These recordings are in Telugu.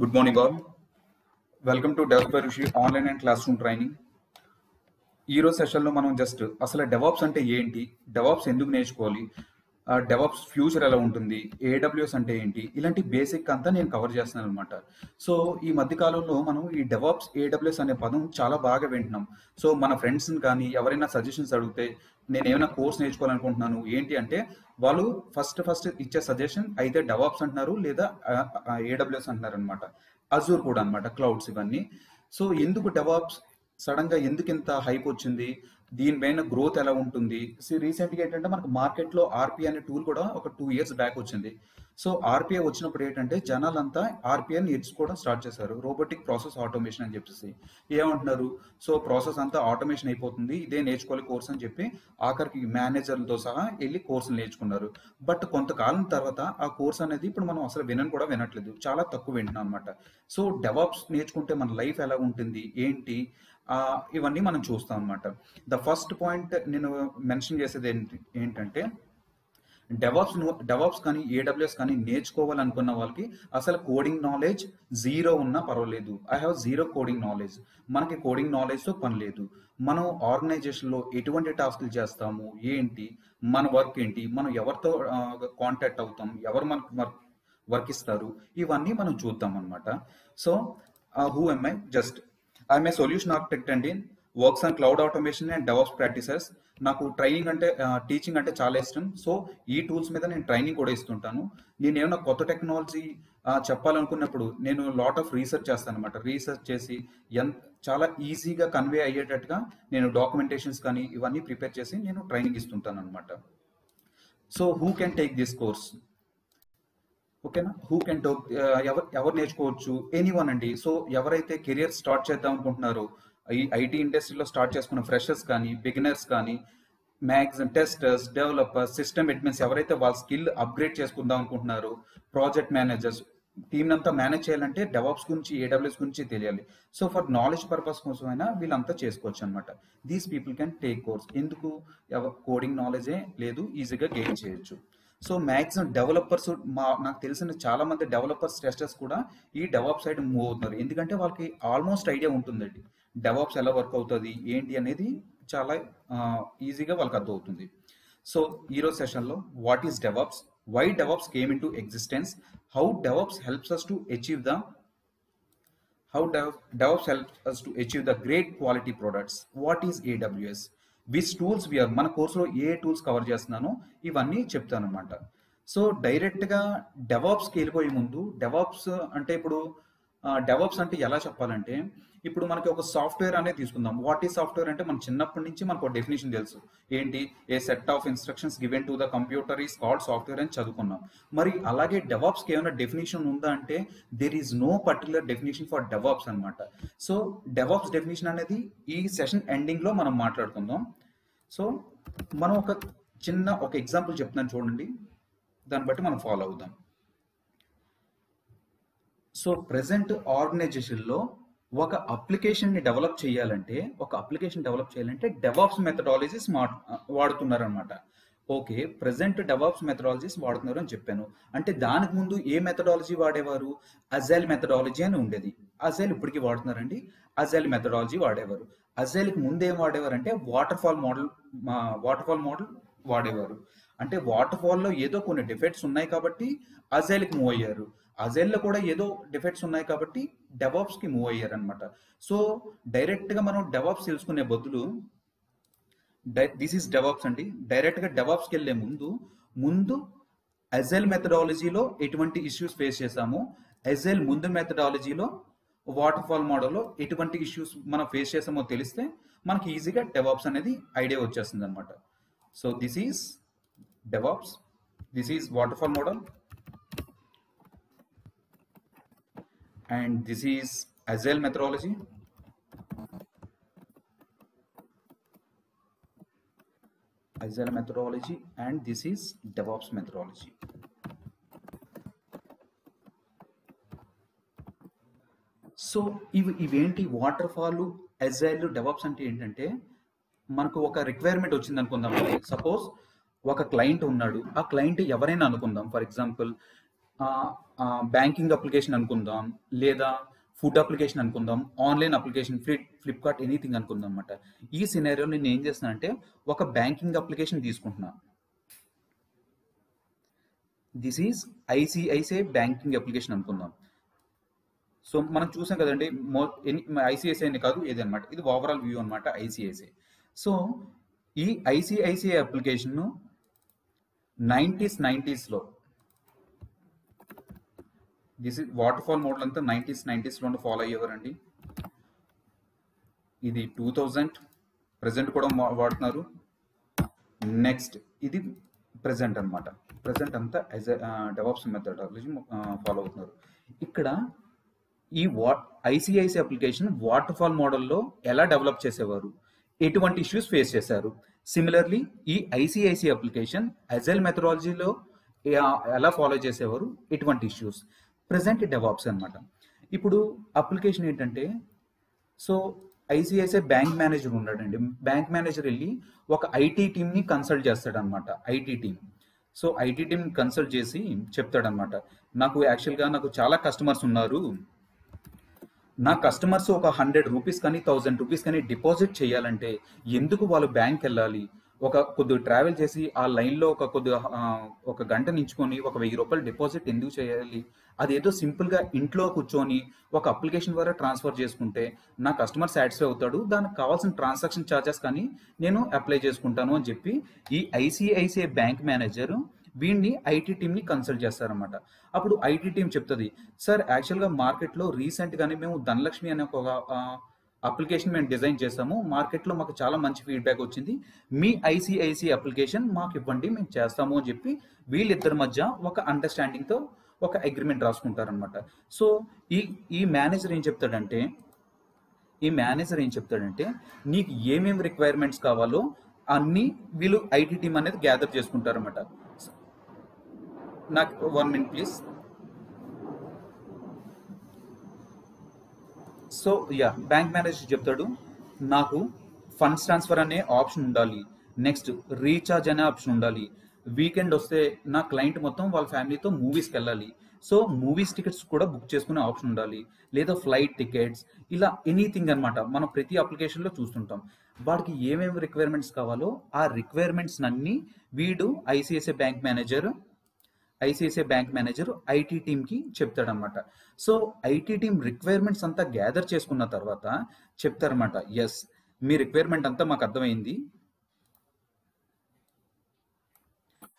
Good morning, all. Welcome to developer Rishi online and classroom training ఈరోజు సెషన్లో మనం జస్ట్ అసలు డెవాప్స్ అంటే ఏంటి? డెవాప్స్ ఎందుకు నేర్చుకోవాలి? డెవప్స్ ఫ్యూచర్ ఎలా ఉంటుంది? ఏడబ్ల్యూఎస్ అంటే ఏంటి? ఇలాంటి బేసిక్ అంతా నేను కవర్ చేస్తున్నాను అనమాట సో ఈ మధ్య కాలంలో మనం ఈ డెవప్స్ ఏడబ్ల్యూఎస్ అనే పదం చాలా బాగా వింటున్నాం. సో మన ఫ్రెండ్స్ని కానీ ఎవరైనా సజెషన్స్ అడిగితే నేను ఏమైనా కోర్స్ నేర్చుకోవాలనుకుంటున్నాను ఏంటి అంటే వాళ్ళు ఫస్ట్ ఫస్ట్ ఇచ్చే సజెషన్ అయితే డెవప్స్ అంటున్నారు లేదా ఏడబ్ల్యూఎస్ అంటున్నారు అనమాట అజూర్ కూడా అనమాట క్లౌడ్స్ ఇవన్నీ. సో ఎందుకు డెవాప్స్ సడన్గా ఎందుకు ఇంత హైప్ వచ్చింది? దీనిపైన గ్రోత్ ఎలా ఉంటుంది? సో రీసెంట్గా ఏంటంటే మనకు మార్కెట్లో ఆర్పిఐ అనే టూల్ కూడా ఒక టూ ఇయర్స్ బ్యాక్ వచ్చింది. సో ఆర్పిఐ వచ్చినప్పుడు ఏంటంటే జనాలంతా ఆర్పిఐ నేర్చుకోవడం స్టార్ట్ చేశారు. రోబోటిక్ ప్రాసెస్ ఆటోమేషన్ అని చెప్పేసి. ఏమంటున్నారు? సో ప్రాసెస్ అంతా ఆటోమేషన్ అయిపోతుంది. ఇదే నేర్చుకోవాలి కోర్స్ అని చెప్పి ఆఖరికి మేనేజర్లతో సహా వెళ్ళి కోర్సులు నేర్చుకున్నారు. బట్ కొంతకాలం తర్వాత ఆ కోర్స్ అనేది ఇప్పుడు మనం అసలు వినని కూడా వినట్లేదు. చాలా తక్కువ వింటున్నాం అనమాట సో డెవాప్స్ నేర్చుకుంటే మన లైఫ్ ఎలా ఉంటుంది? ఏంటి? ఇవన్నీ మనం చూస్తాం అనమాట ద ఫస్ట్ పాయింట్ నేను మెన్షన్ చేసేది ఏంటి ఏంటంటే డెవాప్స్ డెవాప్స్ కానీ ఏడబ్ల్యూఎస్ కానీ నేర్చుకోవాలనుకున్న వాళ్ళకి అసలు కోడింగ్ నాలెడ్జ్ జీరో ఉన్నా పర్వాలేదు. I have zero coding knowledge మనకి కోడింగ్ నాలెడ్జ్తో పని లేదు. మనం ఆర్గనైజేషన్లో ఎటువంటి టాస్క్లు చేస్తాము ఏంటి మన వర్క్ ఏంటి మనం ఎవరితో కాంటాక్ట్ అవుతాం ఎవరు మనకు వర్క్ వర్క్ ఇస్తారు ఇవన్నీ మనం చూద్దాం అనమాట so who am I just I'm a solution architect అండి. Works and cloud automation and DevOps practices నాకు ట్రైనింగ్ అంటే టీచింగ్ అంటే చాలా ఇష్టం. సో ఈ టూల్స్ మీద నేను ట్రైనింగ్ కూడా ఇస్తుంటాను. నేను ఏమైనా కొత్త టెక్నాలజీ చెప్పాలనుకున్నప్పుడు నేను లాట్ ఆఫ్ రీసెర్చ్ చేస్తాను అనమాట రీసెర్చ్ చేసి ఎంత చాలా ఈజీగా కన్వే అయ్యేటట్టుగా నేను డాక్యుమెంటేషన్స్ కానీ ఇవన్నీ ప్రిపేర్ చేసి నేను ట్రైనింగ్ ఇస్తుంటాను అనమాట so who can take this course ఓకేనా? హూ కెన్ టోక్ ఎవరు ఎవరు నేర్చుకోవచ్చు? ఎనీ వన్ అండి. సో ఎవరైతే కెరియర్ స్టార్ట్ చేద్దాం అనుకుంటున్నారో ఈ ఐటీ ఇండస్ట్రీలో స్టార్ట్ చేసుకున్న ఫ్రెషర్స్ కానీ బిగినర్స్ కానీ max testers developers system admins ఎవరైతే వాళ్ళ స్కిల్ అప్గ్రేడ్ చేసుకుందాం అనుకుంటున్నారో ప్రాజెక్ట్ మేనేజర్స్ టీమ్ అంతా మేనేజ్ చేయాలంటే డెవాప్స్ గురించి ఏడబ్ల్యూఎస్ గురించి తెలియాలి. సో ఫర్ నాలెడ్జ్ పర్పస్ కోసం అయినా వీళ్ళంతా చేసుకోవచ్చు అనమాట these people can take course ఎందుకు? కోడింగ్ నాలెడ్జే లేదు ఈజీగా గెయిన్ చేయొచ్చు. సో మ్యాక్సిమం డెవలపర్స్ మా నాకు తెలిసిన చాలా మంది డెవలపర్స్ టెస్టర్స్ కూడా ఈ డెవాప్ సైడ్ మూవ్ అవుతున్నారు. ఎందుకంటే వాళ్ళకి ఆల్మోస్ట్ ఐడియా ఉంటుందండి. డెవాప్స్ ఎలా వర్క్ అవుతుంది ఏంటి అనేది చాలా ఈజీగా వాళ్ళకి అర్థమవుతుంది. సో ఈరోజు సెషన్లో what is DevOps? Why DevOps came into existence how DevOps helps us to achieve the how develops helps us to achieve the great quality products what is AWS which tools we are మన కోర్సులో ఏ టూల్స్ కవర్ చేస్తున్నానో ఇవన్నీ చెప్తాను అనమాట సో డైరెక్ట్గా డెవాప్స్కి వెళ్ళిపోయే ముందు డెవాప్స్ అంటే ఇప్పుడు డెవలప్స్ అంటే ఎలా చెప్పాలంటే ఇప్పుడు మనకి ఒక సాఫ్ట్వేర్ అనేది తీసుకుందాం. వాట్ ఈ సాఫ్ట్వేర్ అంటే మన చిన్నప్పటి నుంచి మనకు డెఫినేషన్ తెలుసు. ఏంటి? A set of instructions given to the computer is called software అని చదువుకున్నాం. మరి అలాగే డెవాప్స్కి ఏమైనా డెఫినేషన్ ఉందా అంటే there is no particular definition for DevOps అనమాట సో డెవాప్స్ డెఫినేషన్ అనేది ఈ సెషన్ ఎండింగ్లో మనం మాట్లాడుకుందాం. సో మనం ఒక చిన్న ఒక ఎగ్జాంపుల్ చెప్తున్నాను చూడండి. దాన్ని బట్టి మనం ఫాలో అవుదాం. సో ప్రజెంట్ ఆర్గనైజేషన్లో ఒక అప్లికేషన్ని డెవలప్ చేయాలంటే ఒక అప్లికేషన్ డెవలప్ చేయాలంటే డెవాప్స్ మెథడాలజీస్ వాడుతున్నారనమాట ఓకే ప్రజెంట్ డెవాప్స్ మెథడాలజీస్ వాడుతున్నారు అని చెప్పాను. అంటే దానికి ముందు ఏ మెథడాలజీ వాడేవారు? అజైల్ మెథడాలజీ అని ఉండేది. అజైల్ ఇప్పటికీ వాడుతున్నారండి. అజైల్ మెథడాలజీ వాడేవారు. అజైల్కి ముందు ఏం వాడేవారు అంటే waterfall model waterfall model వాడేవారు. అంటే వాటర్ ఫాల్లో ఏదో కొన్ని డిఫెక్ట్స్ ఉన్నాయి కాబట్టి అజైల్కి మూవ్ అయ్యారు. అజైల్లో కూడా ఏదో డిఫెక్ట్స్ ఉన్నాయి కాబట్టి డెవాప్స్కి మూవ్ అయ్యారనమాట సో డైరెక్ట్గా మనం డెవాప్స్ తెలుసుకునే బదులు దిస్ ఈస్ డెవాప్స్ అండి. డైరెక్ట్గా డెవాప్స్కి వెళ్ళే ముందు ముందు అజైల్ మెథడాలజీలో ఎటువంటి ఇష్యూస్ ఫేస్ చేశాము? అజైల్ ముందు మెథడాలజీలో వాటర్ ఫాల్ మోడల్లో ఎటువంటి ఇష్యూస్ మనం ఫేస్ చేసామో తెలిస్తే మనకి ఈజీగా డెవాప్స్ అనేది ఐడియా వచ్చేస్తుంది అనమాట so this is DevOps this is waterfall model. And this is Agile methodology. Agile methodology and this is DevOps methodology. So ఇవి ఇవేంటి వాటర్ ఫాల్ అజైల్ డెవాప్స్ అంటే ఏంటంటే మనకు ఒక రిక్వైర్మెంట్ వచ్చింది అనుకుందాం సపోజ్ ఒక క్లయింట్ ఉన్నాడు ఆ క్లయింట్ ఎవరైనా అనుకుందాం ఫర్ ఎగ్జాంపుల్ బ్యాంకింగ్ అప్లికేషన్ అనుకుందాం లేదా ఫుడ్ అప్లికేషన్ అనుకుందాం online application flip Flipkart anything అనుకుందాం అనమాట ఈ సినారియోలో నేను ఏం చేస్తానంటే ఒక బ్యాంకింగ్ అప్లికేషన్ తీసుకుంటున్నా. This is ICICI banking application అనుకుందాం. సో మనం చూసాం కదండి మో ఐసిఐసిఐ అని కాదు అనమాట ఇది ఓవరాల్ వ్యూ అనమాట ఐసిఐసిఐ సో ఈ ఐసిఐసిఐ అప్లికేషన్ నైంటీస్ నైంటీస్లో this is waterfall model అంతా నైంటీస్ నైంటీస్లో ఫాలో అయ్యేవారండి. ఇది టూ థౌజండ్ ప్రజెంట్ కూడా వాడుతున్నారు. నెక్స్ట్ ఇది ప్రజెంట్ అన్నమాట. ప్రజెంట్ అంతా యాజ్ డెవలప్స్ మెథడాలజీ ఫాలో అవుతున్నారు. ఇక్కడ ఈ what ICICI application waterfall మోడల్లో ఎలా డెవలప్ చేసేవారు? ఎటువంటి ఇష్యూస్ ఫేస్ చేశారు? సిమిలర్లీ ఈ ఐసిఐసి అప్లికేషన్ అజైల్ మెథడాలజీలో ఎలా ఫాలో చేసేవారు? ఎటువంటి ఇష్యూస్ ప్రజెంట్ డెవాప్స్ అనమాట ఇప్పుడు అప్లికేషన్ ఏంటంటే సో ఐసిఐసిఐ బ్యాంక్ మేనేజర్ ఉన్నాడండి. బ్యాంక్ మేనేజర్ వెళ్ళి ఒక ఐటీ టీమ్ని కన్సల్ట్ చేస్తాడు అనమాట IT team. So IT team consult చేసి చెప్తాడనమాట నాకు యాక్చువల్గా నాకు చాలా కస్టమర్స్ ఉన్నారు. నా కస్టమర్స్ ఒక హండ్రెడ్ రూపీస్ కానీ థౌజండ్ రూపీస్ కానీ డిపాజిట్ చేయాలంటే ఎందుకు వాళ్ళు బ్యాంక్ వెళ్ళాలి? ఒక కొద్దిగా ట్రావెల్ చేసి ఆ లైన్లో ఒక కొద్దిగా ఒక గంట నించుకొని ఒక వెయ్యి రూపాయలు డిపాజిట్ ఎందుకు చేయాలి? అదేదో సింపుల్గా ఇంట్లో కూర్చొని ఒక అప్లికేషన్ ద్వారా ట్రాన్స్ఫర్ చేసుకుంటే నా కస్టమర్ సాటిస్ఫై అవుతాడు దానికి కావాల్సిన ట్రాన్సాక్షన్ ఛార్జెస్ కానీ నేను అప్లై చేసుకుంటాను అని చెప్పి ఈ ఐసిఐసిఐ బ్యాంక్ మేనేజర్ వీడిని ఐటీ టీమ్ని కన్సల్ట్ చేస్తారనమాట అప్పుడు ఐటీ టీం చెప్తుంది సార్ యాక్చువల్గా మార్కెట్లో రీసెంట్గానే మేము ధనలక్ష్మి అనే ఒక అప్లికేషన్ మేము డిజైన్ చేసాము మార్కెట్లో మాకు చాలా మంచి ఫీడ్బ్యాక్ వచ్చింది. మీ ఐసిఐసి అప్లికేషన్ మాకు ఇవ్వండి మేము చేస్తాము అని చెప్పి వీళ్ళిద్దరి మధ్య ఒక అండర్స్టాండింగ్తో ఒక అగ్రిమెంట్ రాసుకుంటారనమాట సో ఈ ఈ మేనేజర్ ఏం చెప్తాడంటే ఈ మేనేజర్ ఏం చెప్తాడంటే నీకు ఏమేమి రిక్వైర్మెంట్స్ కావాలో అన్ని వీళ్ళు ఐటీ టీమ్ అనేది గ్యాదర్ చేసుకుంటారనమాట నాకు one minute please so yeah bank manager చెప్తాడు నాకు ఫండ్స్ ట్రాన్స్ఫర్ అనే ఆప్షన్ ఉండాలి. నెక్స్ట్ రీఛార్జ్ అనే ఆప్షన్ ఉండాలి. వీకెండ్ వస్తే నా క్లయింట్ మొత్తం వాళ్ళ ఫ్యామిలీతో మూవీస్కి వెళ్ళాలి సో మూవీస్ టికెట్స్ కూడా బుక్ చేసుకునే ఆప్షన్ ఉండాలి. లేదా ఫ్లైట్ టికెట్స్ ఇలా ఎనీథింగ్ అనమాట మనం ప్రతి అప్లికేషన్లో చూస్తుంటాం. వాడికి ఏమేమి రిక్వైర్మెంట్స్ కావాలో ఆ రిక్వైర్మెంట్స్ అన్ని వీడు ICICI bank manager ICICI bank manager IT టీమ్కి చెప్తాడనమాట సో ఐటీ టీమ్ రిక్వైర్మెంట్స్ అంతా గ్యాదర్ చేసుకున్న తర్వాత చెప్తారనమాట ఎస్ మీ రిక్వైర్మెంట్ అంతా మాకు అర్థమైంది.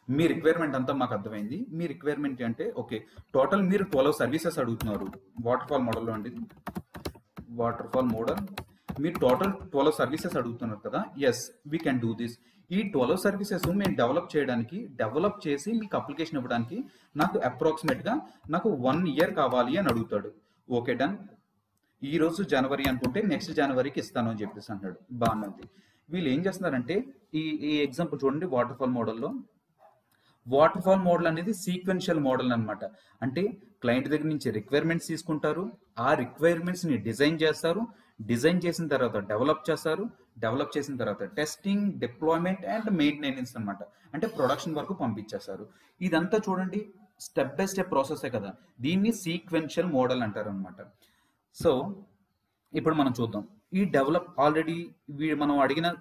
మీ రిక్వైర్మెంట్ అంతా మాకు అర్థమైంది. మీ రిక్వైర్మెంట్ అంటే ఓకే టోటల్ మీరు ట్వెల్వ్ సర్వీసెస్ అడుగుతున్నారు. వాటర్ ఫాల్ మోడల్లో అండి. వాటర్ ఫాల్ మోడల్ మీరు టోటల్ ట్వెల్వ్ సర్వీసెస్ అడుగుతున్నారు కదా? Yes we can do this ఈ ట్వెల్వ్ సర్వీసెస్ మేము డెవలప్ చేయడానికి డెవలప్ చేసి మీకు అప్లికేషన్ ఇవ్వడానికి నాకు అప్రాక్సిమేట్గా నాకు వన్ ఇయర్ కావాలి అని అడుగుతాడు. ఓకే డన్ ఈ రోజు జనవరి అనుకుంటే నెక్స్ట్ జనవరికి ఇస్తాను అని చెప్పేసి అన్నాడు. బాగున్నది వీళ్ళు ఏం చేస్తున్నారంటే ఈ ఈ ఎగ్జాంపుల్ చూడండి వాటర్ ఫాల్ మోడల్లో వాటర్ ఫాల్ మోడల్ అనేది సీక్వెన్షియల్ మోడల్ అనమాట అంటే క్లయింట్ దగ్గర నుంచి రిక్వైర్మెంట్స్ తీసుకుంటారు. ఆ రిక్వైర్మెంట్స్ని డిజైన్ చేస్తారు. డిజైన్ చేసిన తర్వాత డెవలప్ చేస్తారు. డెవలప్ చేసిన తర్వాత టెస్టింగ్ డిప్లాయ్మెంట్ అండ్ మెయింటెనెన్స్ అనమాట అంటే ప్రొడక్షన్ వరకు పంపించేస్తారు. ఇదంతా చూడండి స్టెప్ బై స్టెప్ ప్రాసెసే కదా. దీన్ని సీక్వెన్షియల్ మోడల్ అంటారు అనమాట సో ఇప్పుడు మనం చూద్దాం. ఈ డెవలప్ ఆల్రెడీ మనం అడిగిన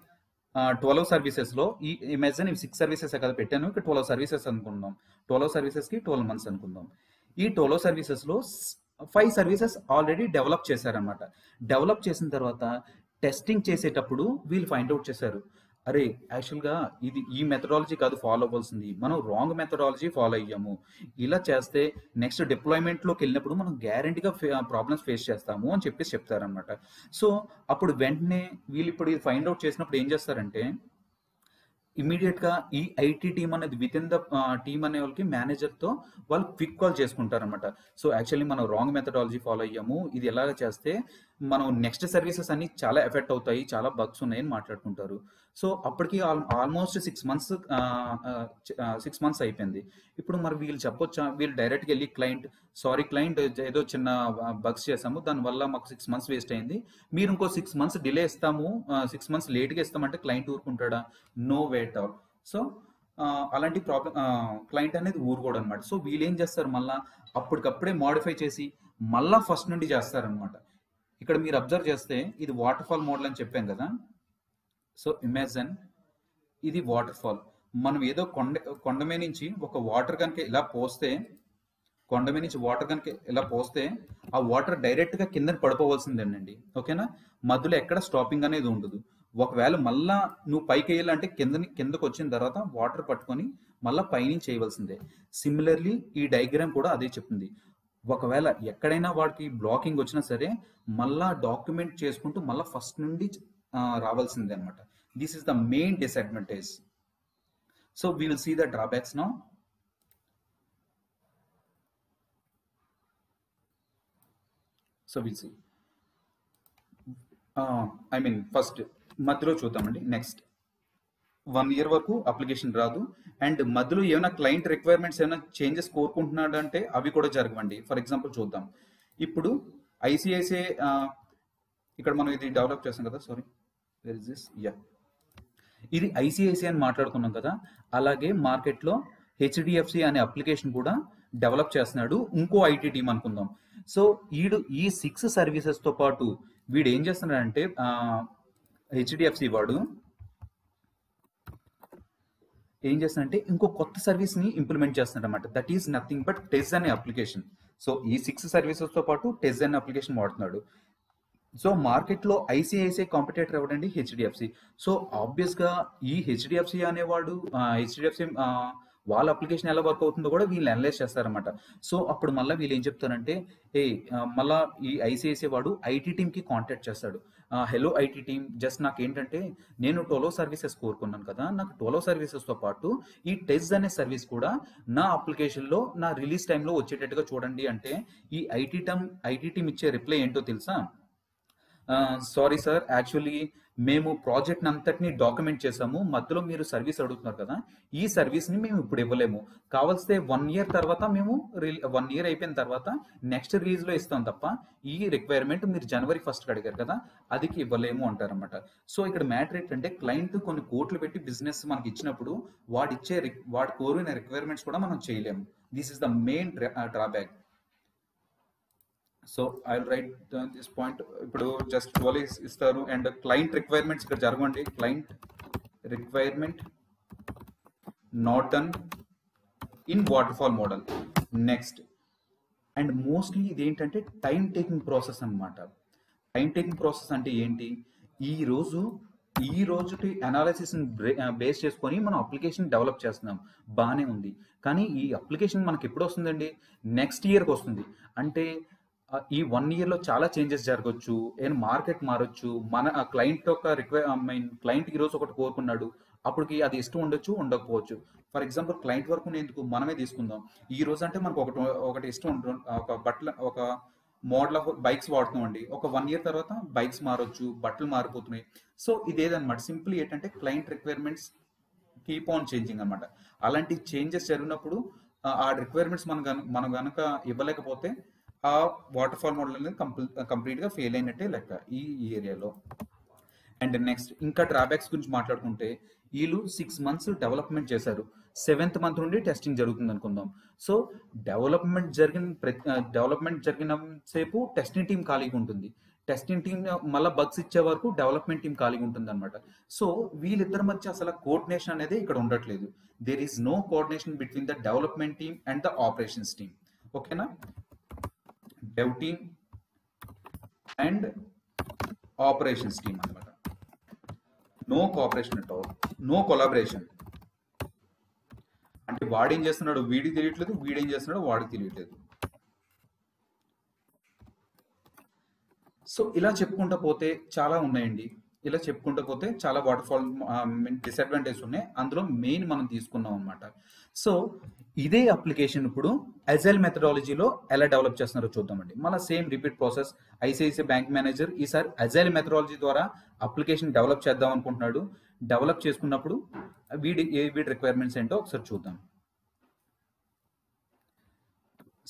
ట్వెల్వ్ సర్వీసెస్లో ఈ ఇమాజిన్ ఇవి సిక్స్ సర్వీసెస్ కదా పెట్టాను ఇక ట్వెల్వ్ సర్వీసెస్ అనుకుందాం. ట్వెల్వ్ సర్వీసెస్కి ట్వెల్వ్ మంత్స్ అనుకుందాం. ఈ ట్వెల్వ్ సర్వీసెస్లో ఫైవ్ సర్వీసెస్ ఆల్రెడీ డెవలప్ చేశారనమాట డెవలప్ చేసిన తర్వాత టెస్టింగ్ చేసేటప్పుడు వీళ్ళు ఫైండ్ అవుట్ చేశారు. అరే యాక్చువల్గా ఇది ఈ మెథడాలజీ కాదు ఫాలో అవ్వాల్సింది. మనం రాంగ్ మెథడాలజీ ఫాలో అయ్యాము. ఇలా చేస్తే నెక్స్ట్ డిప్లాయ్మెంట్లోకి వెళ్ళినప్పుడు మనం గ్యారంటీగా ప్రాబ్లమ్స్ ఫేస్ చేస్తాము అని చెప్పేసి చెప్తారనమాట సో అప్పుడు వెంటనే వీళ్ళు ఇప్పుడు ఇది ఫైండ్ అవుట్ చేసినప్పుడు ఏం చేస్తారంటే ఇమీడియట్గా ఈ ఐటీ టీమ్ అనేది విత్ ఇన్ ద టీమ్ అనే వాళ్ళకి మేనేజర్తో వాళ్ళు క్విక్ కాల్ చేసుకుంటారనమాట సో యాక్చువల్లీ మనం రాంగ్ మెథడాలజీ ఫాలో అయ్యాము. ఇది ఎలాగ చేస్తే మనం నెక్స్ట్ సర్వీసెస్ అన్ని చాలా ఎఫెక్ట్ అవుతాయి చాలా బగ్స్ ఉన్నాయని మాట్లాడుకుంటారు. సో అప్పటికి almost six months six months అయిపోయింది. ఇప్పుడు మరి వీళ్ళు చెప్పొచ్చా? వీళ్ళు డైరెక్ట్గా వెళ్ళి క్లయింట్ సారీ క్లయింట్ ఏదో చిన్న బగ్స్ చేసాము దానివల్ల మాకు సిక్స్ మంత్స్ వేస్ట్ అయింది. మీరు ఇంకో సిక్స్ మంత్స్ డిలే ఇస్తాము. సిక్స్ మంత్స్ లేట్గా ఇస్తామంటే క్లయింట్ ఊరుకుంటాడా? No wait all. సో అలాంటి ప్రాబ్లం క్లయింట్ అనేది ఊరుకోడు అనమాట సో వీళ్ళు ఏం చేస్తారు మళ్ళా? అప్పటికప్పుడే మాడిఫై చేసి మళ్ళా ఫస్ట్ నుండి చేస్తారనమాట. ఇక్కడ మీరు అబ్జర్వ్ చేస్తే ఇది వాటర్ ఫాల్ మోడల్ అని చెప్పాం కదా? సో ఇమాజిన్ ఇది వాటర్ ఫాల్ మనం ఏదో కొండ కొండ మీద నుంచి ఒక వాటర్ కనుక ఇలా పోస్తే కొండ మీద నుంచి వాటర్ కనుక ఇలా పోస్తే ఆ వాటర్ డైరెక్ట్గా కింద పడిపోవాల్సిందేనండి. ఓకేనా? మధ్యలో ఎక్కడ స్టాపింగ్ అనేది ఉండదు. ఒకవేళ మళ్ళా నువ్వు పైకి వేయాలంటే కింద కిందకు వచ్చిన తర్వాత వాటర్ పట్టుకొని మళ్ళీ పైనుంచి చేయవలసిందే. సిమిలర్లీ ఈ డయాగ్రామ్ కూడా అదే చెప్తుంది. ఒకవేళ ఎక్కడైనా వాడికి బ్లాకింగ్ వచ్చినా సరే మళ్ళా డాక్యుమెంట్ చేసుకుంటూ మళ్ళీ ఫస్ట్ నుండి రావాల్సిందే అనమాట this is the main disadvantage so we will see the drawbacks now so will see I mean first మధ్యలో చూద్దామండి. నెక్స్ట్ వన్ ఇయర్ వరకు అప్లికేషన్ రాదు. అండ్ మధ్యలో ఏమైనా క్లయింట్ రిక్వైర్మెంట్స్ ఏమైనా చేంజెస్ కోరుకుంటున్నాడు అంటే అవి కూడా జరగవండి. ఫర్ ఎగ్జాంపుల్ చూద్దాం. ఇప్పుడు ఐసిఐసిఐ uh, ఇక్కడ మనం ఇది డెవలప్ చేస్తాం కదా sorry where is this yeah ఇది ఐసిఐసిఐ అని మాట్లాడుకున్నాం కదా. అలాగే మార్కెట్లో హెచ్డిఎఫ్సి అనే అప్లికేషన్ కూడా డెవలప్ చేస్తున్నాడు. ఇంకో ఐటీ టీం అనుకుందాం. సో వీడు ఈ సిక్స్ సర్వీసెస్తో పాటు వీడు ఏం చేస్తున్నాడంటే హెచ్డిఎఫ్సి వాడు ఏం చేస్తున్నాడంటే ఇంకో కొత్త సర్వీస్ని ఇంప్లిమెంట్ చేస్తున్నాడు అనమాట that is nothing but Tez అనే అప్లికేషన్. సో ఈ సిక్స్ సర్వీసెస్తో పాటు టెజ్ అనే అప్లికేషన్ వాడుతున్నాడు. సో మార్కెట్లో ఐసిఐసిఐ కాంపిటేటర్ ఎవడండి? హెచ్డిఎఫ్సి. సో ఆబ్వియస్గా ఈ హెచ్డిఎఫ్సి అనేవాడు హెచ్డిఎఫ్సి వాళ్ళ అప్లికేషన్ ఎలా వర్క్ అవుతుందో కూడా వీళ్ళు అనలైజ్ చేస్తారనమాట సో అప్పుడు మళ్ళీ వీళ్ళు ఏం చెప్తారంటే ఏ మళ్ళా ఈ ఐసిఐసిఐ వాడు ఐటీ టీమ్కి కాంటాక్ట్ చేస్తాడు. హలో ఐటీ టీమ్ జస్ట్ నాకు ఏంటంటే నేను టోలో సర్వీసెస్ కోరుకున్నాను కదా నాకు టోలో సర్వీసెస్తో పాటు ఈ టెస్ట్ అనే సర్వీస్ కూడా నా అప్లికేషన్లో నా రిలీజ్ టైంలో వచ్చేటట్టుగా చూడండి అంటే ఈ ఐటీ టమ్ ఐటీ టీమ్ ఇచ్చే రిప్లై ఏంటో తెలుసా? సారీ సార్ యాక్చువల్లీ మేము ప్రాజెక్ట్ అంతటిని డాక్యుమెంట్ చేసాము మధ్యలో మీరు సర్వీస్ అడుగుతున్నారు కదా. ఈ సర్వీస్ని మేము ఇప్పుడు ఇవ్వలేము. కావాల్స్తే వన్ ఇయర్ తర్వాత మేము వన్ ఇయర్ అయిపోయిన తర్వాత నెక్స్ట్ రిలీజ్లో ఇస్తాం తప్ప ఈ రిక్వైర్మెంట్ మీరు జనవరి ఫస్ట్ అడిగారు కదా అదికి ఇవ్వలేము అంటారన్నమాట. సో ఇక్కడ మ్యాటర్ ఏంటంటే క్లయింట్ కొన్ని కోట్లు పెట్టి బిజినెస్ మనకి ఇచ్చినప్పుడు వాడిచ్చే వాడు కోరిన రిక్వైర్మెంట్స్ కూడా మనం చేయలేము. This is the main drawback so I write this point ఇప్పుడు జస్ట్ ట్వెల్వ్ ఇస్తారు. అండ్ క్లయింట్ రిక్వైర్మెంట్స్ ఇక్కడ జరగండి client requirement not done in waterfall model next and mostly ఇది ఏంటంటే టైం టేకింగ్ ప్రాసెస్ అన్నమాట. టైం టేకింగ్ ప్రాసెస్ అంటే ఏంటి? ఈ రోజు ఈ రోజుటి అనాలిసిస్ బేస్ చేసుకొని మనం అప్లికేషన్ డెవలప్ చేస్తున్నాం. బాగానే ఉంది. కానీ ఈ అప్లికేషన్ మనకి ఎప్పుడు వస్తుందండి? నెక్స్ట్ ఇయర్కి వస్తుంది. అంటే ఈ వన్ ఇయర్లో చాలా చేంజెస్ జరగవచ్చు ఏం మార్కెట్ మారొచ్చు. మన క్లయింట్ యొక్క రిక్వైర్ ఐ మీన్ క్లయింట్ ఈ రోజు ఒకటి కోరుకున్నాడు. అప్పటికి అది ఇష్టం ఉండొచ్చు ఉండకపోవచ్చు. ఫర్ ఎగ్జాంపుల్ క్లయింట్ వరకు ఎందుకు మనమే తీసుకుందాం. ఈ రోజు అంటే మనకు ఒకటి ఒకటి ఇష్టం ఉంటుంది ఒక బట్టల ఒక మోడల్ ఆఫ్ బైక్స్ వాడుతున్నామండి. ఒక వన్ ఇయర్ తర్వాత బైక్స్ మారొచ్చు బట్టలు మారిపోతున్నాయి. సో ఇదేదన్నమాట. సింపుల్ ఏంటంటే client requirements keep on changing అనమాట అలాంటి చేంజెస్ జరిగినప్పుడు ఆ, రిక్వైర్మెంట్స్ మనం మనం కనుక ఇవ్వలేకపోతే ఆ వాటర్ ఫాల్ మోడల్ అనేది కంప్లీట్గా ఫెయిల్ అయినట్టే లెక్క ఈ ఏరియాలో. అండ్ నెక్స్ట్ ఇంకా డ్రాబ్యాక్స్ గురించి మాట్లాడుకుంటే వీళ్ళు సిక్స్ మంత్స్ డెవలప్మెంట్ చేశారు. సెవెంత్ మంత్ నుండి టెస్టింగ్ జరుగుతుంది అనుకుందాం. సో డెవలప్మెంట్ జరిగిన డెవలప్మెంట్ జరిగిన సేపు టెస్టింగ్ టీం ఖాళీగా ఉంటుంది. టెస్టింగ్ టీం మళ్ళీ బగ్స్ ఇచ్చే వరకు డెవలప్మెంట్ టీం ఖాళీగా ఉంటుంది అనమాట సో వీళ్ళిద్దరి మధ్య అసలు కోఆర్డినేషన్ అనేది ఇక్కడ ఉండట్లేదు. There is no coordination between the development team and the operations team ఓకేనా dev team and operations team అన్నమాట. No cooperation at all no collaboration అంటే వాడేం చేస్తున్నాడు? వీడికి తెలియట్లేదు వీడేం చేస్తున్నాడు వాడికి తెలియట్లేదు. సో ఇలా చెప్పుకుంటా పోతే చాలా ఉన్నాయండి. ఇలా చెప్పుకుంటూ పోతే చాలా వాటర్ ఫాల్ డిసడ్వాంటేజ్ ఉన్నాయి. అందులో మెయిన్ మనం తీసుకున్నాం అనమాట సో ఇదే అప్లికేషన్ ఇప్పుడు అజైల్ మెథడాలజీలో ఎలా డెవలప్ చేస్తున్నారో చూద్దామండి. మళ్ళీ same repeat process ICICI bank manager ఈసారి అజైల్ మెథడాలజీ ద్వారా అప్లికేషన్ డెవలప్ చేద్దాం అనుకుంటున్నాడు. డెవలప్ చేసుకున్నప్పుడు వీడి ఏ వీడి రిక్వైర్మెంట్స్ ఏంటో ఒకసారి చూద్దాం.